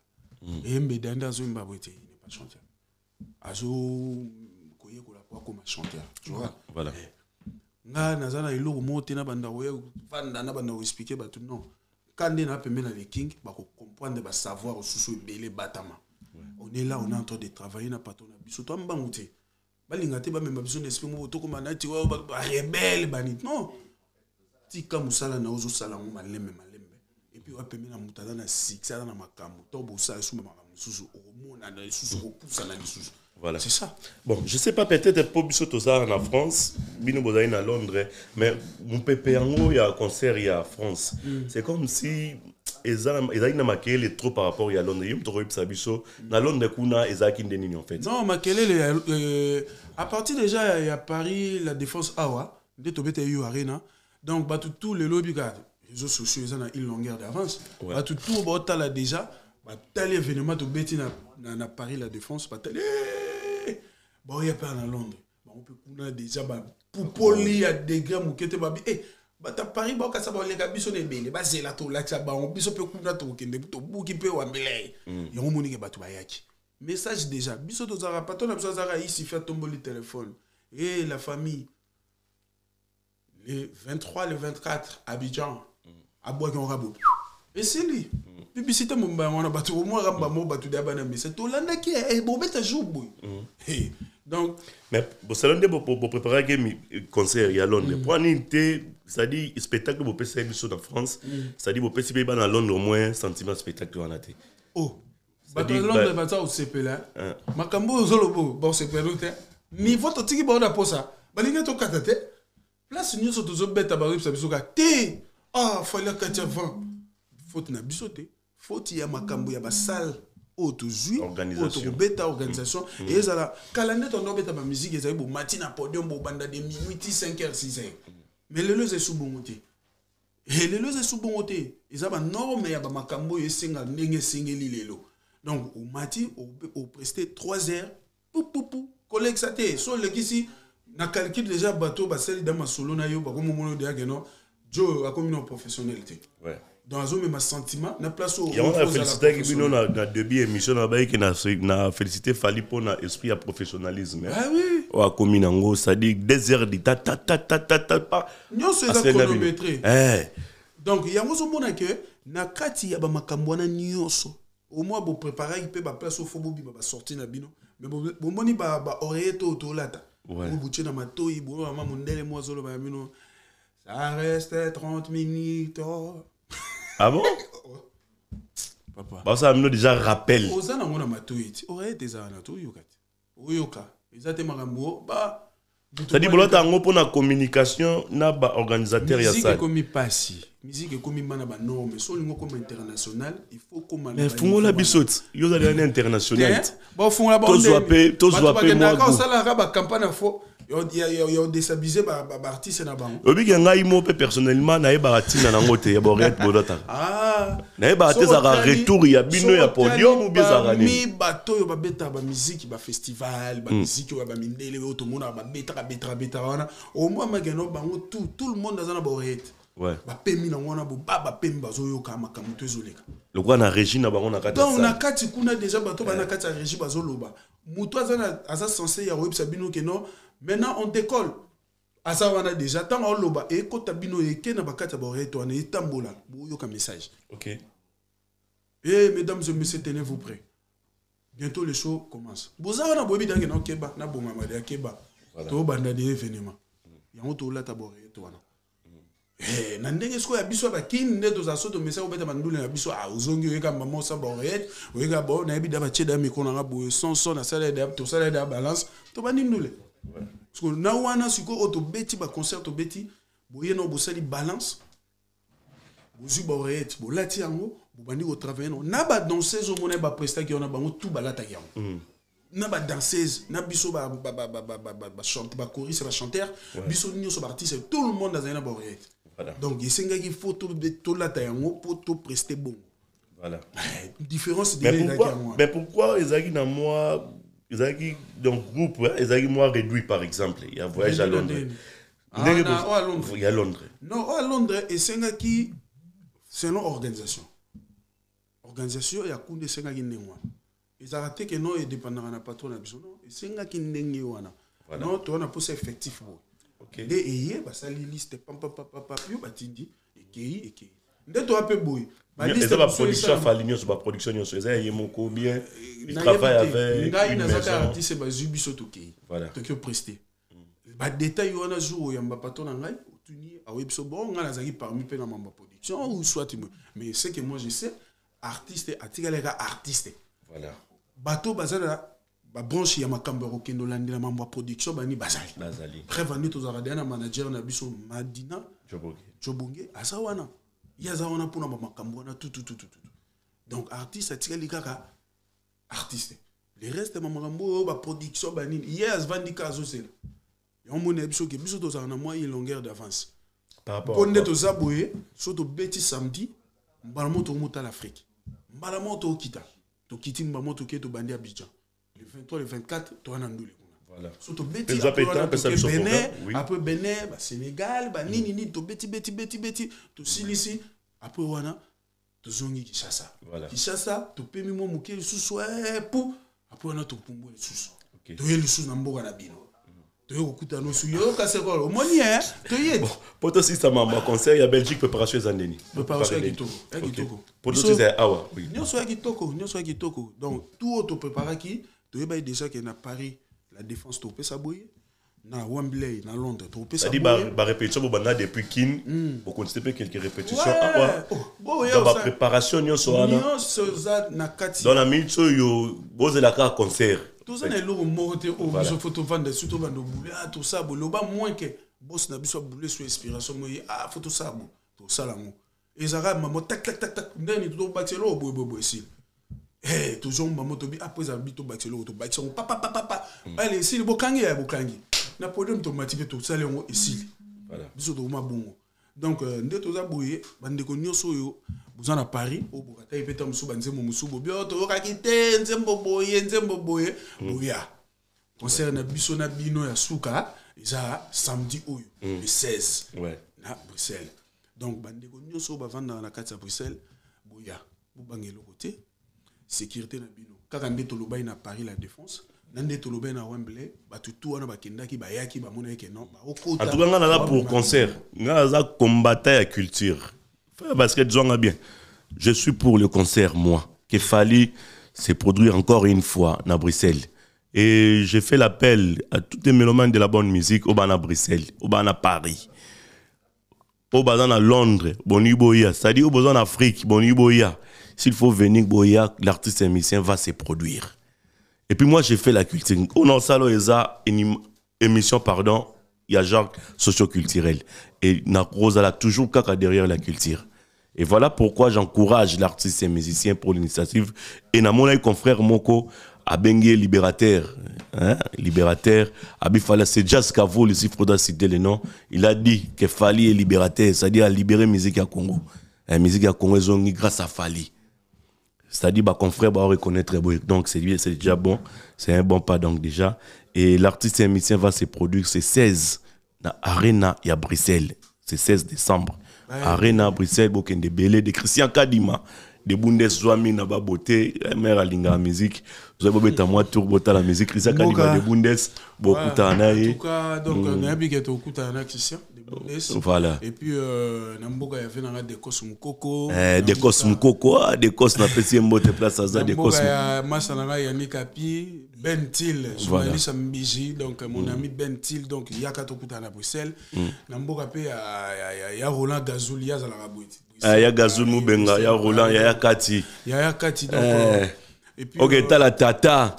Eyembe dande azoyemba boye te il n'est pas chanteur. Azo koyekola po akoma chanteur tu vois. Voilà. Nga naza na eloko moko te na bandako ya vanda na bandako explike bato non ka nde na pembe na le king bakocomprendre basavoir osusu ebele batama on est là on est en train de travailler na patron na biso to mbangu te balinga te bamema biso na esprit moko tokoma nati oyo barebele banit non. Tika mosala na ozosala yango malembe malembe epuis oya pembe na moto aza na succès aza na makambo to bosala esuma makambo mosusu okomona na lisusu okopusana lisusu Voilà. c'est ça Bon, je sais pas, peut-être pour biso toza en France, bino bozali na Londres, mais mon pépé yango ya concert ya France. C'est comme si ezali na makele trop par rapport ya Londres. Yom toko yebisa biso na Londres kuna ezalaki nde nini en fait. non makelele euh, à partir déjà ya, paris la défense awa nde tobeta yo arena donc bato tout lelo obika réseaux sociaux eza na une longueur d'avance Ouais. bato tout baotala déjà batali événement tobeti na, na, na paris la défense batali! Baoya mpe na londres. Bango mpe kuna déjà bapupoli ya degré moke te babi e bato paris baokasa baleka biso na ebele bazela tolakisa bango biso mpe kuna tokokende tobuki mpe wambela ye yango monike bato bayaki. Message déjà biso tozalaka patron na biso azalaka isifi atomboli telefone e la famille le 23 le 24 abidjan abwaki yango esili publicité momba yango wana bato omwaka mbamo bato deya bana mesa tolandaki ye bobeta jour boye Eh, donc Mais pour préparer un concert ya Londres. Pour ani te, c'est-à-dire spectacle pour passer biso en France, c'est-à-dire pour passer ba na Londres au moins sentiment spectacle wana te. oh bato ya londres bah- baza kosepela makambo oyo ozolobo bakosepela te niveau totiki bango na posa balingi tokata te place nyonso tozobeta bayebisa biso kaka te ah fali akati avant. Faute na biso te faute ya makambo ya basale oyo tozwi oyo Organisation. tokobeta organisation. Ezala kala nde tondo obeta bamusike ezali bomati na podium bobanda de minuit ti 5 heures 6 heures. Mais lelo eza esu bongo te lelo eza esu bongo te eza banorme ya bamakambo oyo esenga ndenge esengeli lelo. Donc omati opreste 3 heures pupupu kolekisa te so olekisi na calcul déjà bato basali da masolo na yo bakomomona deyake no jo akomi no professionnel te Ouais. Donc azomema sentiment na place yango na ozala félicitaki bino na début émission na bayiki na na félicité fali mpo na esprit ya professionnalisme ah oui. Oyo akomi nango c'est-à-dire deux heures de ta ta ta ta ta ta pa nyonso eza chronométré Eh, donc yango ozomona ke na kati ya bamakambo wana nyonso. Omoi bopreparaki mpe baplace oyo fo bobima basorti na bino. Me bo- bomoni baoreillete oyo tolata bobutie na matoi bolobama mondele mo azoloba ya bino. Ça reste 30 minutes oh. Ah bon? Papa. Basala bino déjà rappel. Oza na matoi ti. Oreillete eza wana toyoka te oyoka. Eza te makambo ba c'est-à-dire yango mpo na communication na ya musique sale ekomi pasi musique ma na banorme so olingi okoma international il faut na mais ba fungola niveau biso ti. Yo wana international ti. Bafungola Tozwa pe- tozwa pe mwa goût. osalaka bakampagne ya fo ya odestabilize baartiste na bango. Obiki ngai mo mpe personnellement nayebaka ntina nango te ya baoriete bolataka Ah. nayebaka te ezalaka retour ya bino ya podium obi ezalaka nini? bato oyo babetaka bamiziki bafestival bamiziki oyo ya bamindele oyo tomonaka babetaka betaka betaka wana. Omwamakeno bango tout le monde aza na Ouais. bapemi nango wana boba bapemi bazoyoka makambo to ezoleka lokola na régie na bango na kati donc na kati kuna déjà bato bana kati ya régie bazoloba. Moto aza na- censé ya koyebisa bino ke non maintenant on décolle aza wana déjà ntango aoloba ekota bino eke na bakati ya baoreete wana etambola boyoka message ok Eh, mesdames et messieurs, tenez-vous prêts. Bientôt le show commence. Boza wana boyebi na okeba na bongama de akeba. To banda de événement. Yango to lata bore to wana. Na ndenge siko ya biso ba kin nde to za so to mesa obeta bandule na biso? Uzongi oyeka mama oyeka bo na yebi da ba cheda miko na boye son son na sala de to sala de balance to bandi ndule. Parce que na wana siko o to beti ba concert to beti boye no bosali balance bozwi baoreete bolati yango bobandi kotravaille no na badanseuse omona baprestaki wana bango tu balataki yango. Na badanseuse na biso bachorise bachanteur biso nyonso baartiste tout le monde azali na baoreete donc esengaki fo tolata yango mpo topreste bongo. Différence mais pourquoi ezalaki na mwa ezalaki donc groupe hein, ezalaki mwa réduit par exemple ya voyage à londres. Ndenge? Ah, ndenge à Londres. ya londres. Non oyo à londres esengaki selon organisation. Organisation ya kunda esengaki ndenge wana ezalaka te ke no edépendaka na patron na biso non esengaki ndenge wana. Non mposa effectif boye ok. Nde eye basali liste pampapapapa yo batindi ekei ekei nde towa mpe boye eza baproduction afali nyonso baproduction nyonso. Eza ye moko bien il travaille avec ngai nazaka artiste bazwi biso tokei toki opreste badetail wana jour oyamba pato na ngai otuni aoyebi biso. Bon ngai nazalaki parmi mpe na mambo ya production ou soit mais ce que moi je sais artiste atikalaka artiste. Voilà. Bato baza na babranche ya makambo ya kokende olandela mambo ya production bani bazali. Preuve ande tozalaka deya na manager na biso madina jobonge aza wana ye aza wana mpona bamakambo wana tututututu donc artiste atikali kaka artiste. Le reste bamakambo oyo baproduction banini ye avandi ka azosela yango moni ya biso ke biso tozalaka na mwa longueur d'avance. Mpo nde toza boye so tobeti samedi mbala mo tokomotala afrique mbala mo tokokita tokiti mbala mo toke tobandi abidjan. Le 23 le 24 toza na ndule kuna voilà. Tobeti Eza après après beti beti tosilisi après wana kishasa Voilà. kishasa moke lisusu eh, pu après wana Ok. toye lisusu na mboka na bino. Toye kokuta nosu yoyoka sekolo omoni e toye po tosisama baconcert ya belgique préparation eza ndeni préparation ya Préparer kitoko ya Ok. kitoko. Po Biso- tosisa ya awa oui. nyonso ya kitoko nyonso ya kitoko. Donc tout oyo topreparaki toyebaki déjà ke na paris la défense topesa boye na wembley na londres tokopesa c'est-à-dire boye. ba- barépétition bobanda depuis kin bokontinue mpe quelques répétitions. Ouais. awa Oh, boye dans osa- bapréparation nyonso wana nyonso eza na kati. Dans la minute oyo bozela kaka concert. Toza na eloko moko te oyo Voilà. biso fo tovanda su tobanda obule a tosala bo loba moins ke bos na biso abule so inspiration moye a fo tosala bo tosala yango ezalaka mamo tak tak tak tak ndeni tobakisa eloko boyeboyeboye esili Eh, tozongo mamo tobi apres ezala bi tobakisa eloko tobakisa yango papapapapa ale esili bokangi ya bokangi. Na podium tomati mpe tosala yango esili Voilà. biso tokoma bongo donc euh, nde toza boye bandeko nyonso oyo boza na paris oyo bokatai mpe ta mosusu banzembo mosusu bobi oyo toyokaki te nzembo boye nzembo boye. Boya concert na biso na bino ya suka eza samedi oyo le 16 ouais. na bruxelles. Donc bandeko nyonso oyo bavandaka na kati ya bruxelles boya bobanga eloko te sécurité na bino. Kaka nde tolobai na paris la défense na nde tolobai na wembley bato tu wana bakendaki bayaki bamonaki non baokota en tout cas nga naza pour concert. Nga naza combattant ya culture. Frère basket zwanga bien je suis pour le concert moi. Que fali se produire encore une fois na bruxelles. Et je fais l'appel à tous les mélomanes de la bonne musique au bana bruxelles au bana paris. Au baza na londres boni boya c'est-à-dire au besoin en afrique boni boya s'il faut venir boya l'artiste et musicien va se produire et puis moi, j'ai fait la culture. On a ça, là, une émission, pardon, il y a genre socio-culturel. Et na Rosa là, toujours caca derrière la culture. Et voilà pourquoi j'encourage l'artiste et musicien pour l'initiative. Et na mon confrère Moko, à Bengue Libérateur, hein, Libérateur, Abifala, c'est Jazz Kavo, il faudra citer le nom. Il a dit que Fali est libérateur, c'est-à-dire à libérer la musique à Congo. La musique à Congo, ils ont grâce à Fali. C'est-à-dire, bah, confrère, bah, on reconnaître, bon, donc c'est lui, c'est déjà bon. C'est un bon pas, donc déjà. Et l'artiste et musicien va se produire, c'est 16, na Arena, y a Bruxelles. C'est 16 décembre. Arena, Bruxelles, Bokende Belé, de Christian Kadima, de Bundes Zwami, na ba beauté, mère alinga la musique. Vous avez bobeta moi tour bota la musique, Mboka. de Bundes, bokuta na en ye. tout cas donc nayebi ke tokutana na christian. Voilà. et puis euh, na mboka yave nanga dekos mokoko Eh, Na de mboka- Cos Mukoko, ah, de Cos na pesi mbote place aza na de Cos mboka ya masa nanga yanik api ben til journaliste ya mbiji donc mon ami ben til donc yaka tokutana na bruxelles na mboka mpe ya, ya, ya, ya roland gazuli ye azalaka boye. Ah, ya Gazou Mubenga, ya Roland, ya ya Kati. yaya kati donc Eh. euh, et puis Ok, euh, t'as la tata.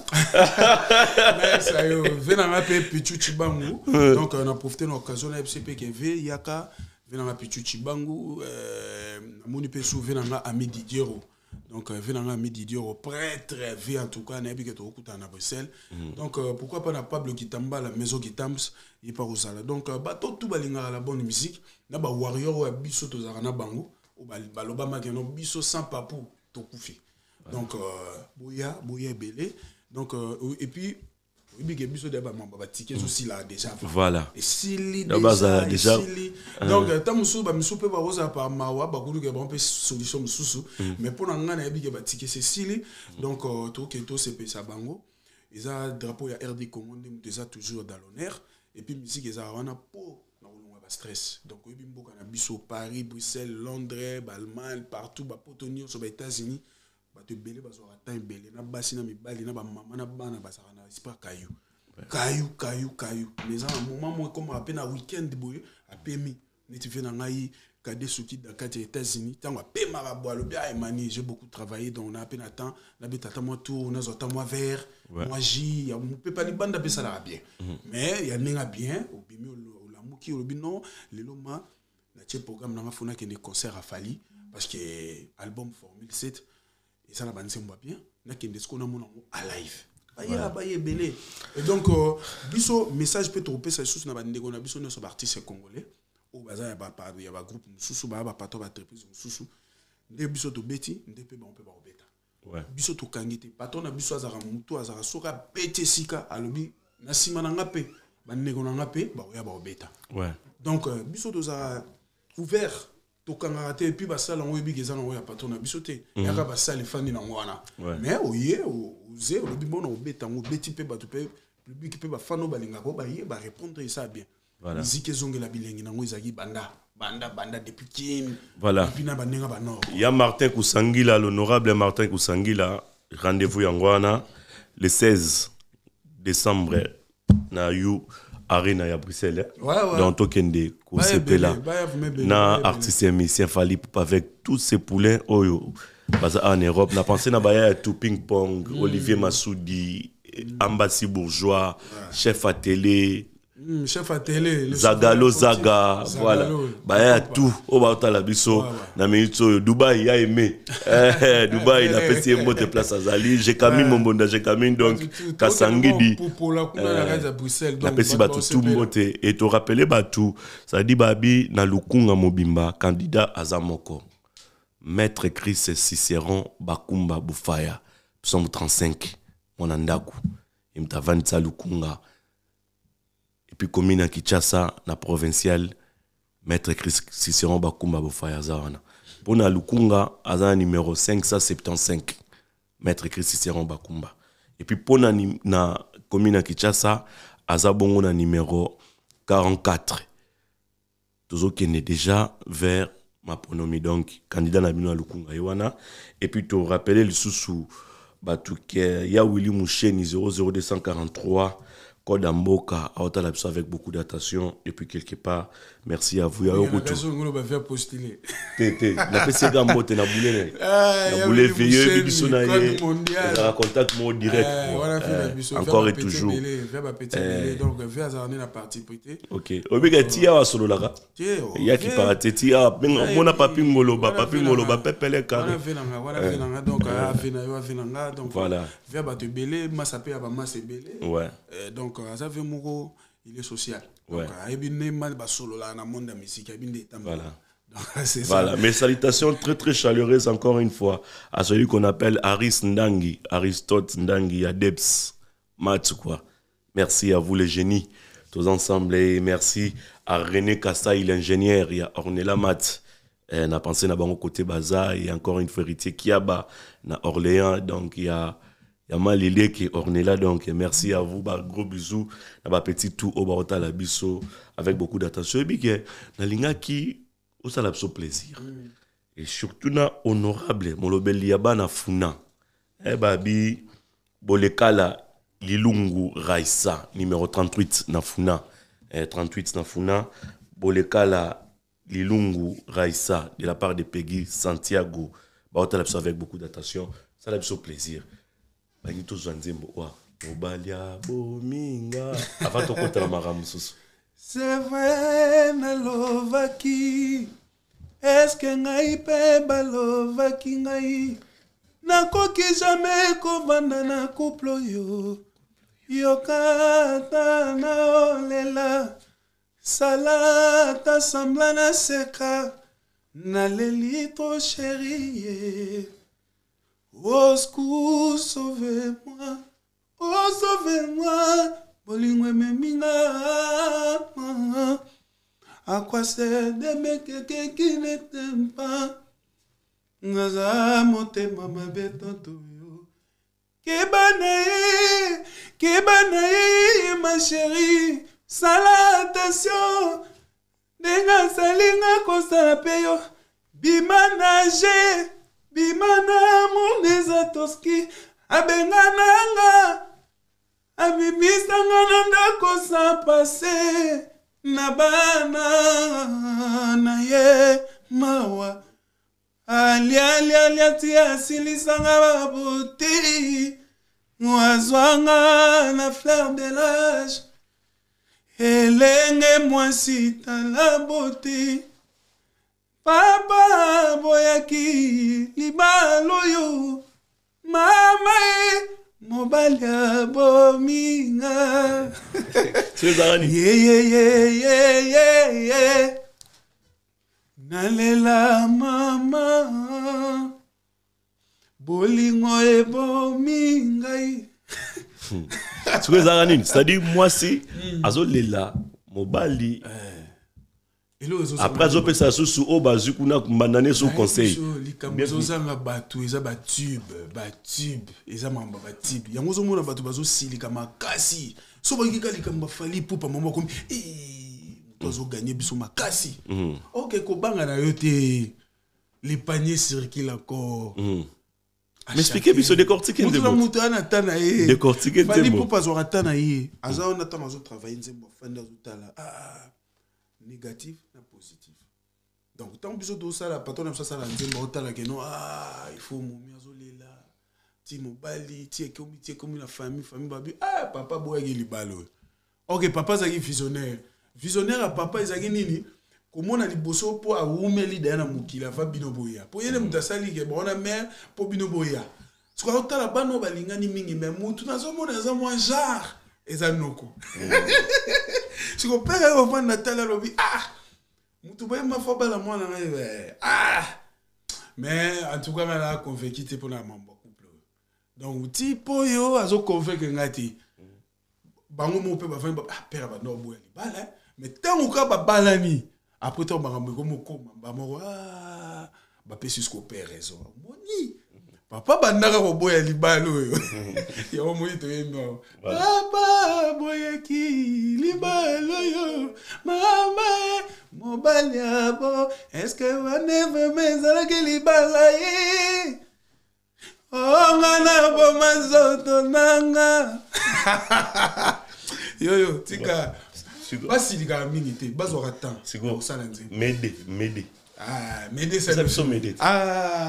Merci, ayo. ve nanga mpe pichu cibangu donc euh, na profite na occasion na yebisi mpe ke ve yaka. Ve nanga pichu cibangu euh, namoni mpe su ve nanga ami didiero. Donc euh, ve nanga ami didiero. Prêtre ve en tout cas. Nayebi ke tokokutana na bruxelles. Donc euh, pourquoi pas na pablo kitambala maison kitams ye mpa kozala donc euh, bato tu balingaka la bonne musique. Na bawarrior oyo ya biso tozalaka na bango. Oyo bal- balobamaki no biso sans papu tokufi donc euh, boya boya ebele donc euh, et puis ke bamamba batike ezosilaka déjà. Voilà. Na bazala déjà déjà. esili donc bamisu mpe bakozala par mawa mpe solution mosusu mais mpo na ngai nayebi ke batike esili donc euh, toke tosepesa bango. Eza drapeau ya rd congo eza toujours dans l'honneur. Et puis musique ezalaka wana mpo na kolongwa bastress donc oyebi mboka na biso paris bruxelles londres baallemagne partout nyonso baétats-unis bato ebele bazwaka temps ebele na basi na mibali na bamama na bana bazalaka na esprit kayu kayu kayu kayu mais eza na moment moko ekomaka mpe na weekend boye apemi neti ve na ngai kade soki na kati ya états-unis ntango apemaka boye alobi ah emani j'ai beaucoup travaillé donc na mpe na temps nabeta ata mwa tour nazwa ata mwa vert mwa jus ya mopepa libanda mpe esalaka bien. Mais ya ndenge bien obimi olamuki olobi non lelo ma natie programme nanga fo nakende concert afali parce que album formule 7 eza na banzembo ya bien nakende siko namona yango alive baya baya ebele et donc euh, biso message mpe tokopesa lisusu na bandeko na biso nyonso baartiste congolais. Oyo baza ya ya bagroupe mosusu baya bapatron baentreprise mosusu. Nde biso tobeti nde mpe bango mpe bakobeta Ouais. biso tokangi te. Patron na biso azalaka motu azalaka soki abeti esika alobi na nsima na nga mpe bandeko na nga mpe donc euh, biso tozala ouvert tokangaka te epuis basala yango oyebiki eza nango ya patron na biso te yaka basala efandi nango wana mais oye o- oze olobi mbona obeta yango obeti mpe bato mpe public mpe bafano balingaka o baye barépondre esa bien. Miziki ezongela bilengi nango ezalaki banda banda banda depuis kini Voilà. epuis na bandenga banord Il y a Martin Koussangila, l'honorable Martin Koussangila. Rendez-vous Yangwana le 16 décembre na you arena ya bruxelles? Ouais, ouais. donc tokende kosepela na artiste ya musicien fali avec tous ces poulains oyo baza en europe na pensé na baya ya tout ping pong Mm. olivier masudi ambasi bourgeois chef à télé Mm, chef à télé le zagalo zaga voilà. Baya ya tout. Oyo baotala biso. Ouais, ouais. na minute oyo dubai ya aimé. Eh, dubai napesi ye mbote place azali jekamine mombonda jekamine donc Tout- tout- kasangidi tout- na kati ya Bruxelles, donc napesi bato bato tu basepela. mbote e torapele bato sadi babi na lukunga mobimba candidat aza moko maître chris cicéron bakumba bufaya. Psomo 35 mwana ndako ye moto lukunga epuis commune ya kinshasa na provincial maître chris cicéron bakumba bufaya aza wana. Mpo na lukunga aza na numero 575 maître chris cicéron bakumba. Epuis mpo na, ni- na commune ya kinshasa aza bongo na numero 44 tozokende déjà vers maponomi donc candidat na bino ya lukunga ye wana. Epuis torapele lisusu ke ya willi musheni 00243 code ya mboka aotala avec beaucoup d'attention et puis quelque part merci mbote na na Ah, ya bule Willy veilleux Musheni, biso na ye. Code mondial. ezalaka contact mo direct Eh, eh, encore et toujours. ok. Obika ti awa asololaka oh, yaki para te ti awa Ah, mona papi ngoloba papi ngoloba pepele donc ave na yo ave na nga donc Voilà. vers bato ebele masa mpe ya bamasa ebele ouais. Eh, donc aza ve moko il est social Ouais. Voilà. donc Voilà, mes salutations très très chaleureuses encore une fois à celui qu'on appelle Aris Ndangi, Aristote Ndangi, Mats quoi. Merci à vous les génies, tous ensemble et merci à René Kassaï, l'ingénieur, y a Ornella Mat. Eh, na pensé na bango côté baza et encore une fois héritier Kiaba na Orléans donc il y a il y a Malélé qui est Ornella donc merci à vous. Bah, gros bisous. Na ba petit tout au la biso avec beaucoup d'attention. Et linga qui biso plaisir. Et surtout na honorable funa. E babi bolekala lilungu raisa numéro 38 na funa. Eh, 38 na funa. Bolekala lilungu raisa de la part de peggy santiago. Biso avec beaucoup d'attention. Biso plaisir bangi tozwa nzembo wa mobali ya bominga. Avant tokotala makambo mosusu c'est vrai nalovaki eske ngai mpe balovaki ngai. Nakoki jamai na couple oyo yokata na olela. Salata sambla na seka naleli to sherie au secours sauve-moi oh sauve-moi bolingo ememinga à quoi sert d'aimer quelqu'un qui ne t'aime pas? Ngaza motema mabe tanto yo. Keba na ye keba na ye ma chéri sala attention ndenge asalinga kosala mpe yo bima bima na monde eza toski abengananga abimisanga na ndako sa pase na bana na ye mawa. Alialialia ti asilisanga baboti wazwanga na fleur de lage elenge mwasi tala boti papa boyaki libala oyo mama ye mobali abominga yeyeyeyeyeye nalela mama. Bolingo ebomi ngai. Soki ezalaka nini c'est-à-dire mwasi azolela mobali après azopesa susu oyo bazwi kuna mbandane su conseil likambo ezozanga bato eza batube batube eza mamba batube yango ozomona bato bazosilika makasi so likambo bafali pupa mama bakomi moto azoganye biso makasi ok kobanga na yo te lepanie circule encore mais expliquez biso motu ana ata na ye Décortiquer fali mpo azwaka na ye aza wana ntango azotravaille nzembo afandi azotala ah, négatif na positif. Donc ntango biso tosala patron na biso asala nzembo aotala keno ah, il faut momi azolela. Ti mobali ti ekomi ti ekomi na famille famille babi ah, papa boyaki libala oyo ok papa azalaki visionnaire. Visionnaire ya papa ezalaki nini? Komona liboso mpo awumeli daya na mokili ava bino boya. Mpo yene moto asali ke baona mare mpo bino boya. Soki akotala bana oyo balingani mingi me mutu nazomona eza mwa genre eza noko soki opere ovanda tala alobi ah mutu boyemba fo bala mwana ngai ah mais en tout cas ngai naa convaincu te mpona mambo ya couple oyo donc ti mpo oyo azoconvaincre ngai te bango moko mpe bafani ba ah, pere banda oboya libala eh. mais ntango kaka babalani après ntango makambo ekomokoma bamoko ah, bapesi suko pe raison papa bandaka koboya libala oyo. Yango moi toyembi awa papa boyaki libala oyo. Mama mobali abo eske waneveme ezalaki libala ye? Onga na boma nzoto nanga. Yoyo tika. Basilikaka mingi te bazwaka temps. Kosala nzembo. Mede mede Ah, mede Eza biso mede te.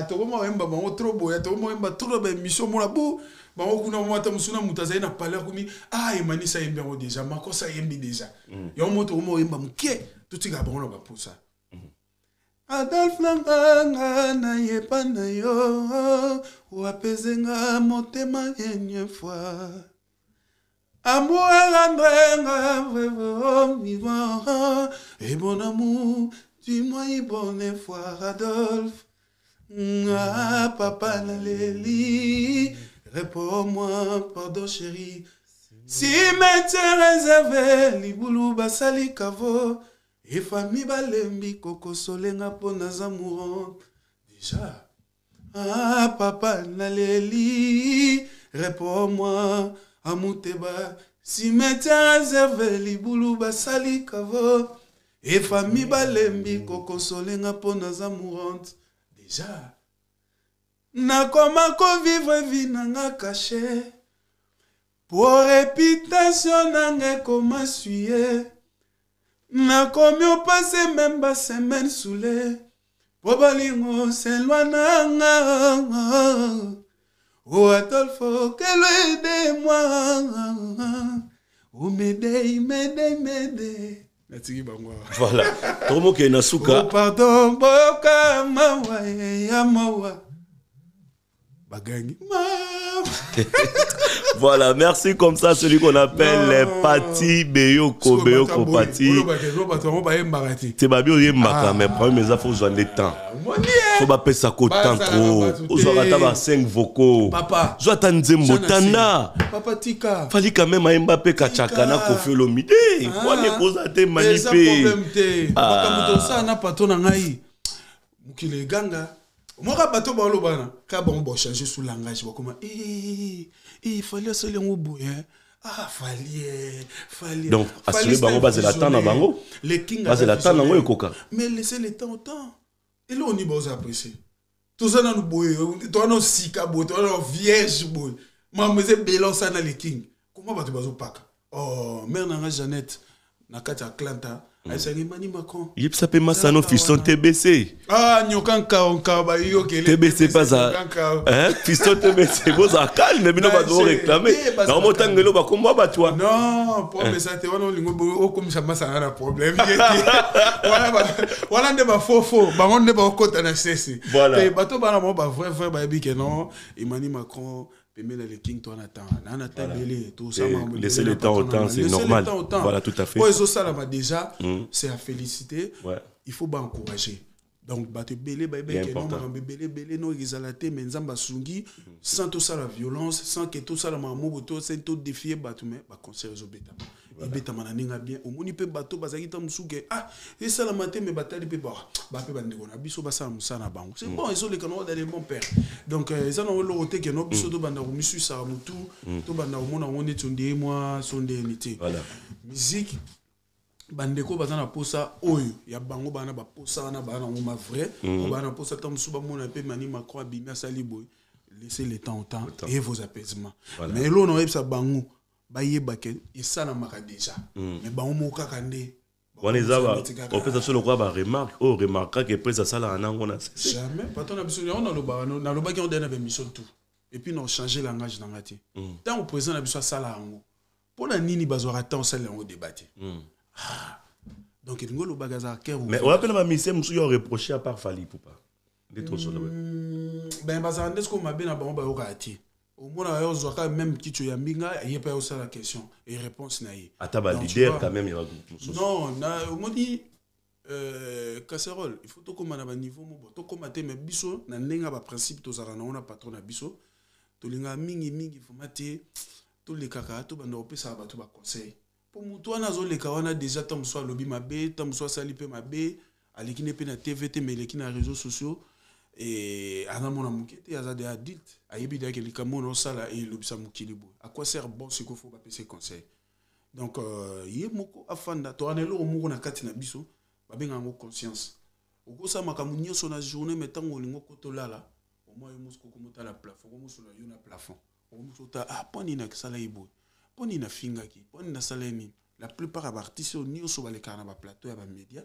tokoma koyemba bango tro boya tokoma koyemba tro baémission mona bo bango kuna mwa ata mosu na moto azali na pale akomi ah emanisi ayembi yango déjà makosa ayembi déjà. Yango mo tokoma koyemba moke totikaka bango na bapusa adolphe nanganga nayepa na yo wapezenga motema yenye fois Amour vraiment vivant et bon amour, dis-moi bonne fois, Adolphe. Ah, papa Naléli, réponds-moi, pardon chérie. Si métier réservé, libulu basali kavo, et famille balembi koko solenga pona zamourant. Déjà, ah, papa Naléli, réponds-moi, amuteba, si métier réservé, libulu basali kavo, et famille balembi koko solenga pona zamourante. Déjà, nakoma kovivre vi nanga caché, po réputation nanga ekoma suye, nakomi opase même basemaine soule, po balingo selwa nanga. Oh Adolfo, aide-moi. Oh m'aide, m'aide, m'aide. Natiki bango. voilà. Tokomokende na Oh suka pardon, boka mawa ya mawa. Bagangi. Voilà merci comme ça celui qu'on appelle les pati beyoko beyoko pati. Te babi oyembaka mais problème eza fo ozwa nde temps fo bapesaka te. ozwaka ata ba 5 vocaux Papa. zwa ata nzembo tanda Papa Tika. fali quand même ayemba mpe kachaka na kofi olomi te wana ekoza te mani mpe Ah. makambo tosala na pato na ngai mokili eganga moka bato balobana ka bango bachange sous langage bakoma "Eh, eh, fali asali yango boye hein? ah fali eh, fali Donc, assurer c'est bango un bazela temps bango? Le king Bazela aza temps visionnaire. ekoka? mais laissez le temps au temps eloko ni baoza apprécier toza nanu boye toza na sika boye toza na vierge boye mambo eza ebele osala na le king koma bato bazopaka oh mare na nga jeannette na kati macron yebisa mpe masano fiston tbc ah tbc Hein? fiston tbc bozala calme bino Na bakombo bato masana na problème. Ye te Wana ba- wana nde bafofo bango nde baokota na sese. Pe bato bana bango bavrai vrai bayebi ke non. Emani macron makambo laisser le temps au temps, c'est normal. temps. Voilà, tout à fait. ezosalama déjà c'est à féliciter Ouais. il faut baencourager donc bato ebele bayebi Bien ke non important. makambo ebele ebele no ezala te mais nzambe asungi sans tosala violence sans ke tosala makambo bo tose todéfie bato mais baconcert ezobetama ebetama na ndenge bien. Omoni mpe bato bazalaki ta mosusu ke ah esalama te mais batali mpe ba bape bandeko na biso basala mosala na bango. C'est bon ezoleka nango dans les bon père. Donc euh, eza nango eloko te ke no biso tobanda komiswisaka motu tobanda komona yango neti ondeye mwa sondeyeni te. Musique bandeko baza na posa oyo. Ya bango baa na baposa wana baa nango ma vrai. O baa na posa ta mosusu bamona mpe mani macron abimi asali boye. Laissez le temps au temps et vos apaisements. Mais eloo na oyebisa bango bayeba ke esalamaka déjà. Mais bango moko kaka nde wana eza opesa so lokola baremarke oyo remarkaka epres asalaka nango na sese jamais. Patron na biso yango nalobaka nalobaki yango dena bémission tout. Et puis na ochange langage nanga te ntango président na biso asala yango mpo na nini bazwaka temps osalela yango débat te Ah. donc elingi olobaka azaka cœur mais oya mpe na bamisie mosusu yo reproche à part fali pupa nde tosola Mm, ben bazala nde sikoyo mabe na bango bayokaka te omonaka yo ozwaka même kicho ya mbinga ye mpe ayosala question. E réponse na ye ata balider quand même non na omoni euh, casserole. Il faut tokóma na baniveau moko tokóma te mais biso na ndenge ya baprincipe tozalaka nango na patron na biso. Tolingaka mingimingi foma te tolekaka tobanda kopesaka bato baconseil mpo motu wana azoleka wana déjà ntan mosu alobi mabe ntan mosu asali mpe mabe aleki nde mpe na tv te mais eleki na réseaux sociaux e aza mwana moke te aza de adulte ayebi deyake likambo wana osala elobisa mokili boye. Akwa sere bon siko fo bapesa conseil donc euh, ye moko afanda. Toana eloko moko kati na biso babengaka yango conscience. Okosala makambo nyonso na journée me ntango olingi okotolala omwa yo mosuku okomotala plafond okomosola yo na plafond. Okomosota ah mpo nini nini la plupart ya baartiste oyo na baplateau ya bamédia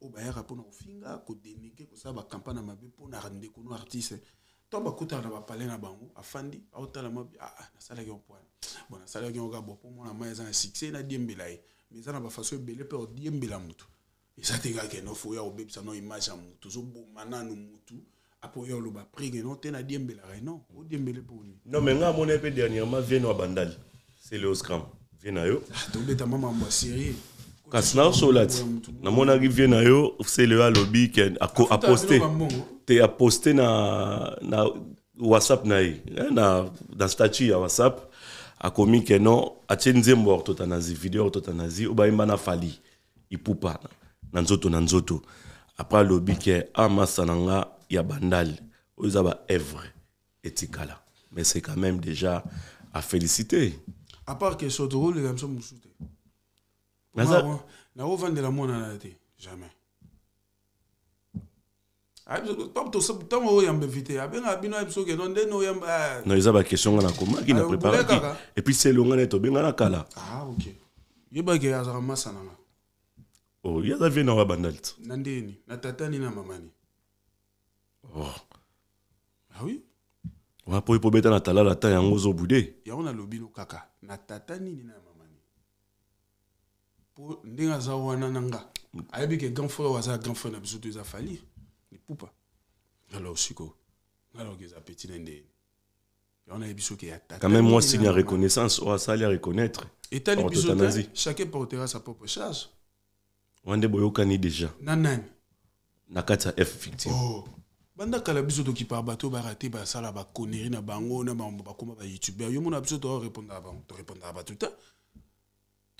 oyo bayaka mpona kofinga kodenike kosala bakampagne na mabe mpona ndeko no artiste. To bakutaka na bapale na bango afandi aotala mabe ah, ah, nasalaki yo poani bon nasalaki yango kaka bo mpo mona mai eza na succès nadiembela ye. Mais eza na bafaso ebele mpe odiembela motu. Eza te kaka eno fo no image ya motu. Ozoboma nanu motu apo oya oloba prige no te nadiembelaka ye. Non odiembele mpo nini non mais nga amona mpe dernièrement vie no abandali c'est le oscram. Vie na yo. Ah, tobeta ma mambo ya série kasi naosola ti namonaki vie na yo sele alobi ke aposte te aposte na, na whatsapp na ye eh, na, na statut ya whatsapp. Akomi ke non. Atie nzembo ya ortotanazi video ya ortotanazi oyo bayemba na fali. Ipupa na, nzoto na nzoto. Apres alobi ke amasa na nga ya bandale oyo eza baevre etikala mais c'est quand même déjà à féliciter. À part ke so tokoleka biso mosusu te Naza- nakovandela mwana na te jamais. Ntango oyamba invité abengaka bino ya biso ke no ndeni oyamba non eza baquestion nga nakomaki na Ah, préparaki epuis selo nga na tobenga na kala ah ok. Yebaki azalaka masa nanga oh, ye aza vie na wa bandali ti na ndeni na tatani na mamani oh. ah oui? Wana po po beta na talala ta yango ozobude yango nalobi no kaka. Na tata nini na mamani mpo ndenge aza wana na nga ayebi ke grand frère oyo aza grand frère na biso to eza fali lipupa. Eza na ndeni. Tata quand même moi signe na mamani. reconnaissance asali ya reconnaître biso euthanasie. chacun portera sa propre charge. Wana nde boyokani déjà. Na nani? Na kati ya f victime. Oh. banda kala biso tokipaka bato barate basala baconnerie na bango na bango bakóma bayoutubeur yo mona biso torépondaka bango torépondaka bato te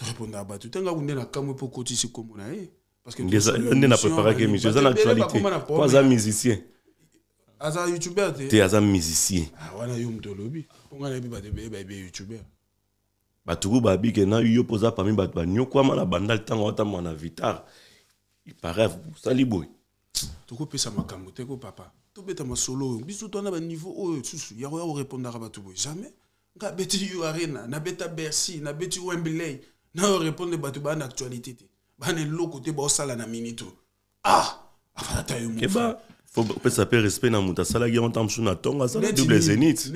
torépondaka bato te nga kunde na kamwe mpo okotisi kombo na ye Parce que nde eza- tosala nde na émission, préparaki bani- émission eza na bato ebele actualité po aza musicien aza youtubeur te te aza musicien. Wana yo moto olobi mpo nga nayebi bato ebele bayebi ye youtubeur bato ku babike na yo mpo oza parmi bato banyokwama na bandali ntango otambola na vitar iparaît osali boye tokopesa makambo te ko papa? Tobeta masolo oyo biso twana baniveau oyo susu ya koya korépondaka bato boye jamais. Nga abeti yo arena nabeta bercy nabeti wembley na répondre bato baa na actualité te bana eloko te baosala na minito ah! Afata yo keba fo opesa mpe respect na moto asalaki yango ntango mosusu na ntongo asala double zénith.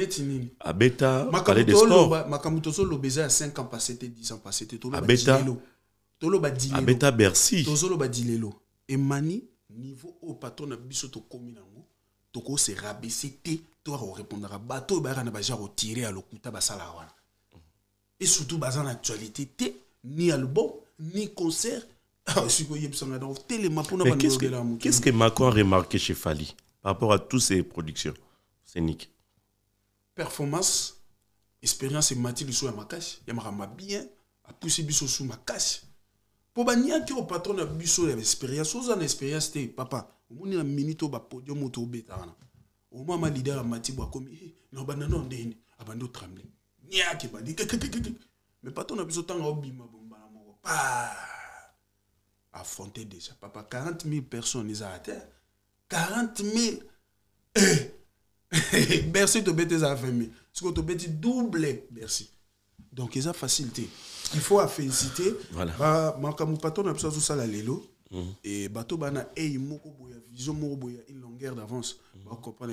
Abeta makambo palais de sport toloba makambo tozoloba eza ya 5 ans passé te 10 ans passé te toloba dilelo. Bercy tozoloba dilelo. Emani niveau oyo patron na biso tokómi nango tokose te bato oyo bayaka na baja kotire ya lokuta basalaka wana et surtout baza na actualité te ni album ni concert Ah, Mais qu'est-ce que, qu'est-ce que Macron a remarqué chez Fali par rapport à toutes ses productions scéniques performance expérience emati liso ya makasi ya makambo bien apusi biso su makasi mpo baniaki oyo patron na biso ya expérience oza na expérience te papa omoni na minute oyo bapodium moto obeta wana omama lider amati bo akomi "Eh, na obanda no ndeni abandi otremble niaki ebandi kekekekeke mais patron na biso ntango obima bombala moko pa affronté déjà. Papa 40 000 personnes ezala te 40 000 eh, bercy tobeti eza 20 000 sikoyo tobeti double bercy donc eza facile te il faut afélicité Voilà. makambo pato na biso azosala lelo e bato bana ei moko boya vision moko une longueur d'avance.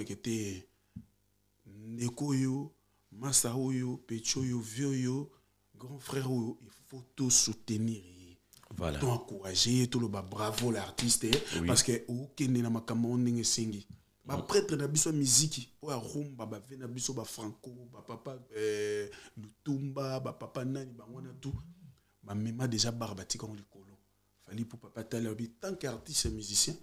Ke te ndeko oyo masa oyo peti oyo vie oyo grand frère oyo il faut tosoutenir ye Voilà. to encourager ye toloba bravo l'artiste eh, Oui. parce que okende na makambo ngo ndenge esengi baprêtre na biso ya miziki oyo arumba bave na biso bafranco bapapa eh, lutumba bapapa nani bango wana tu bamema déjà bar batikango likolo. Fali mpo papa tala obi tant que artiste musicien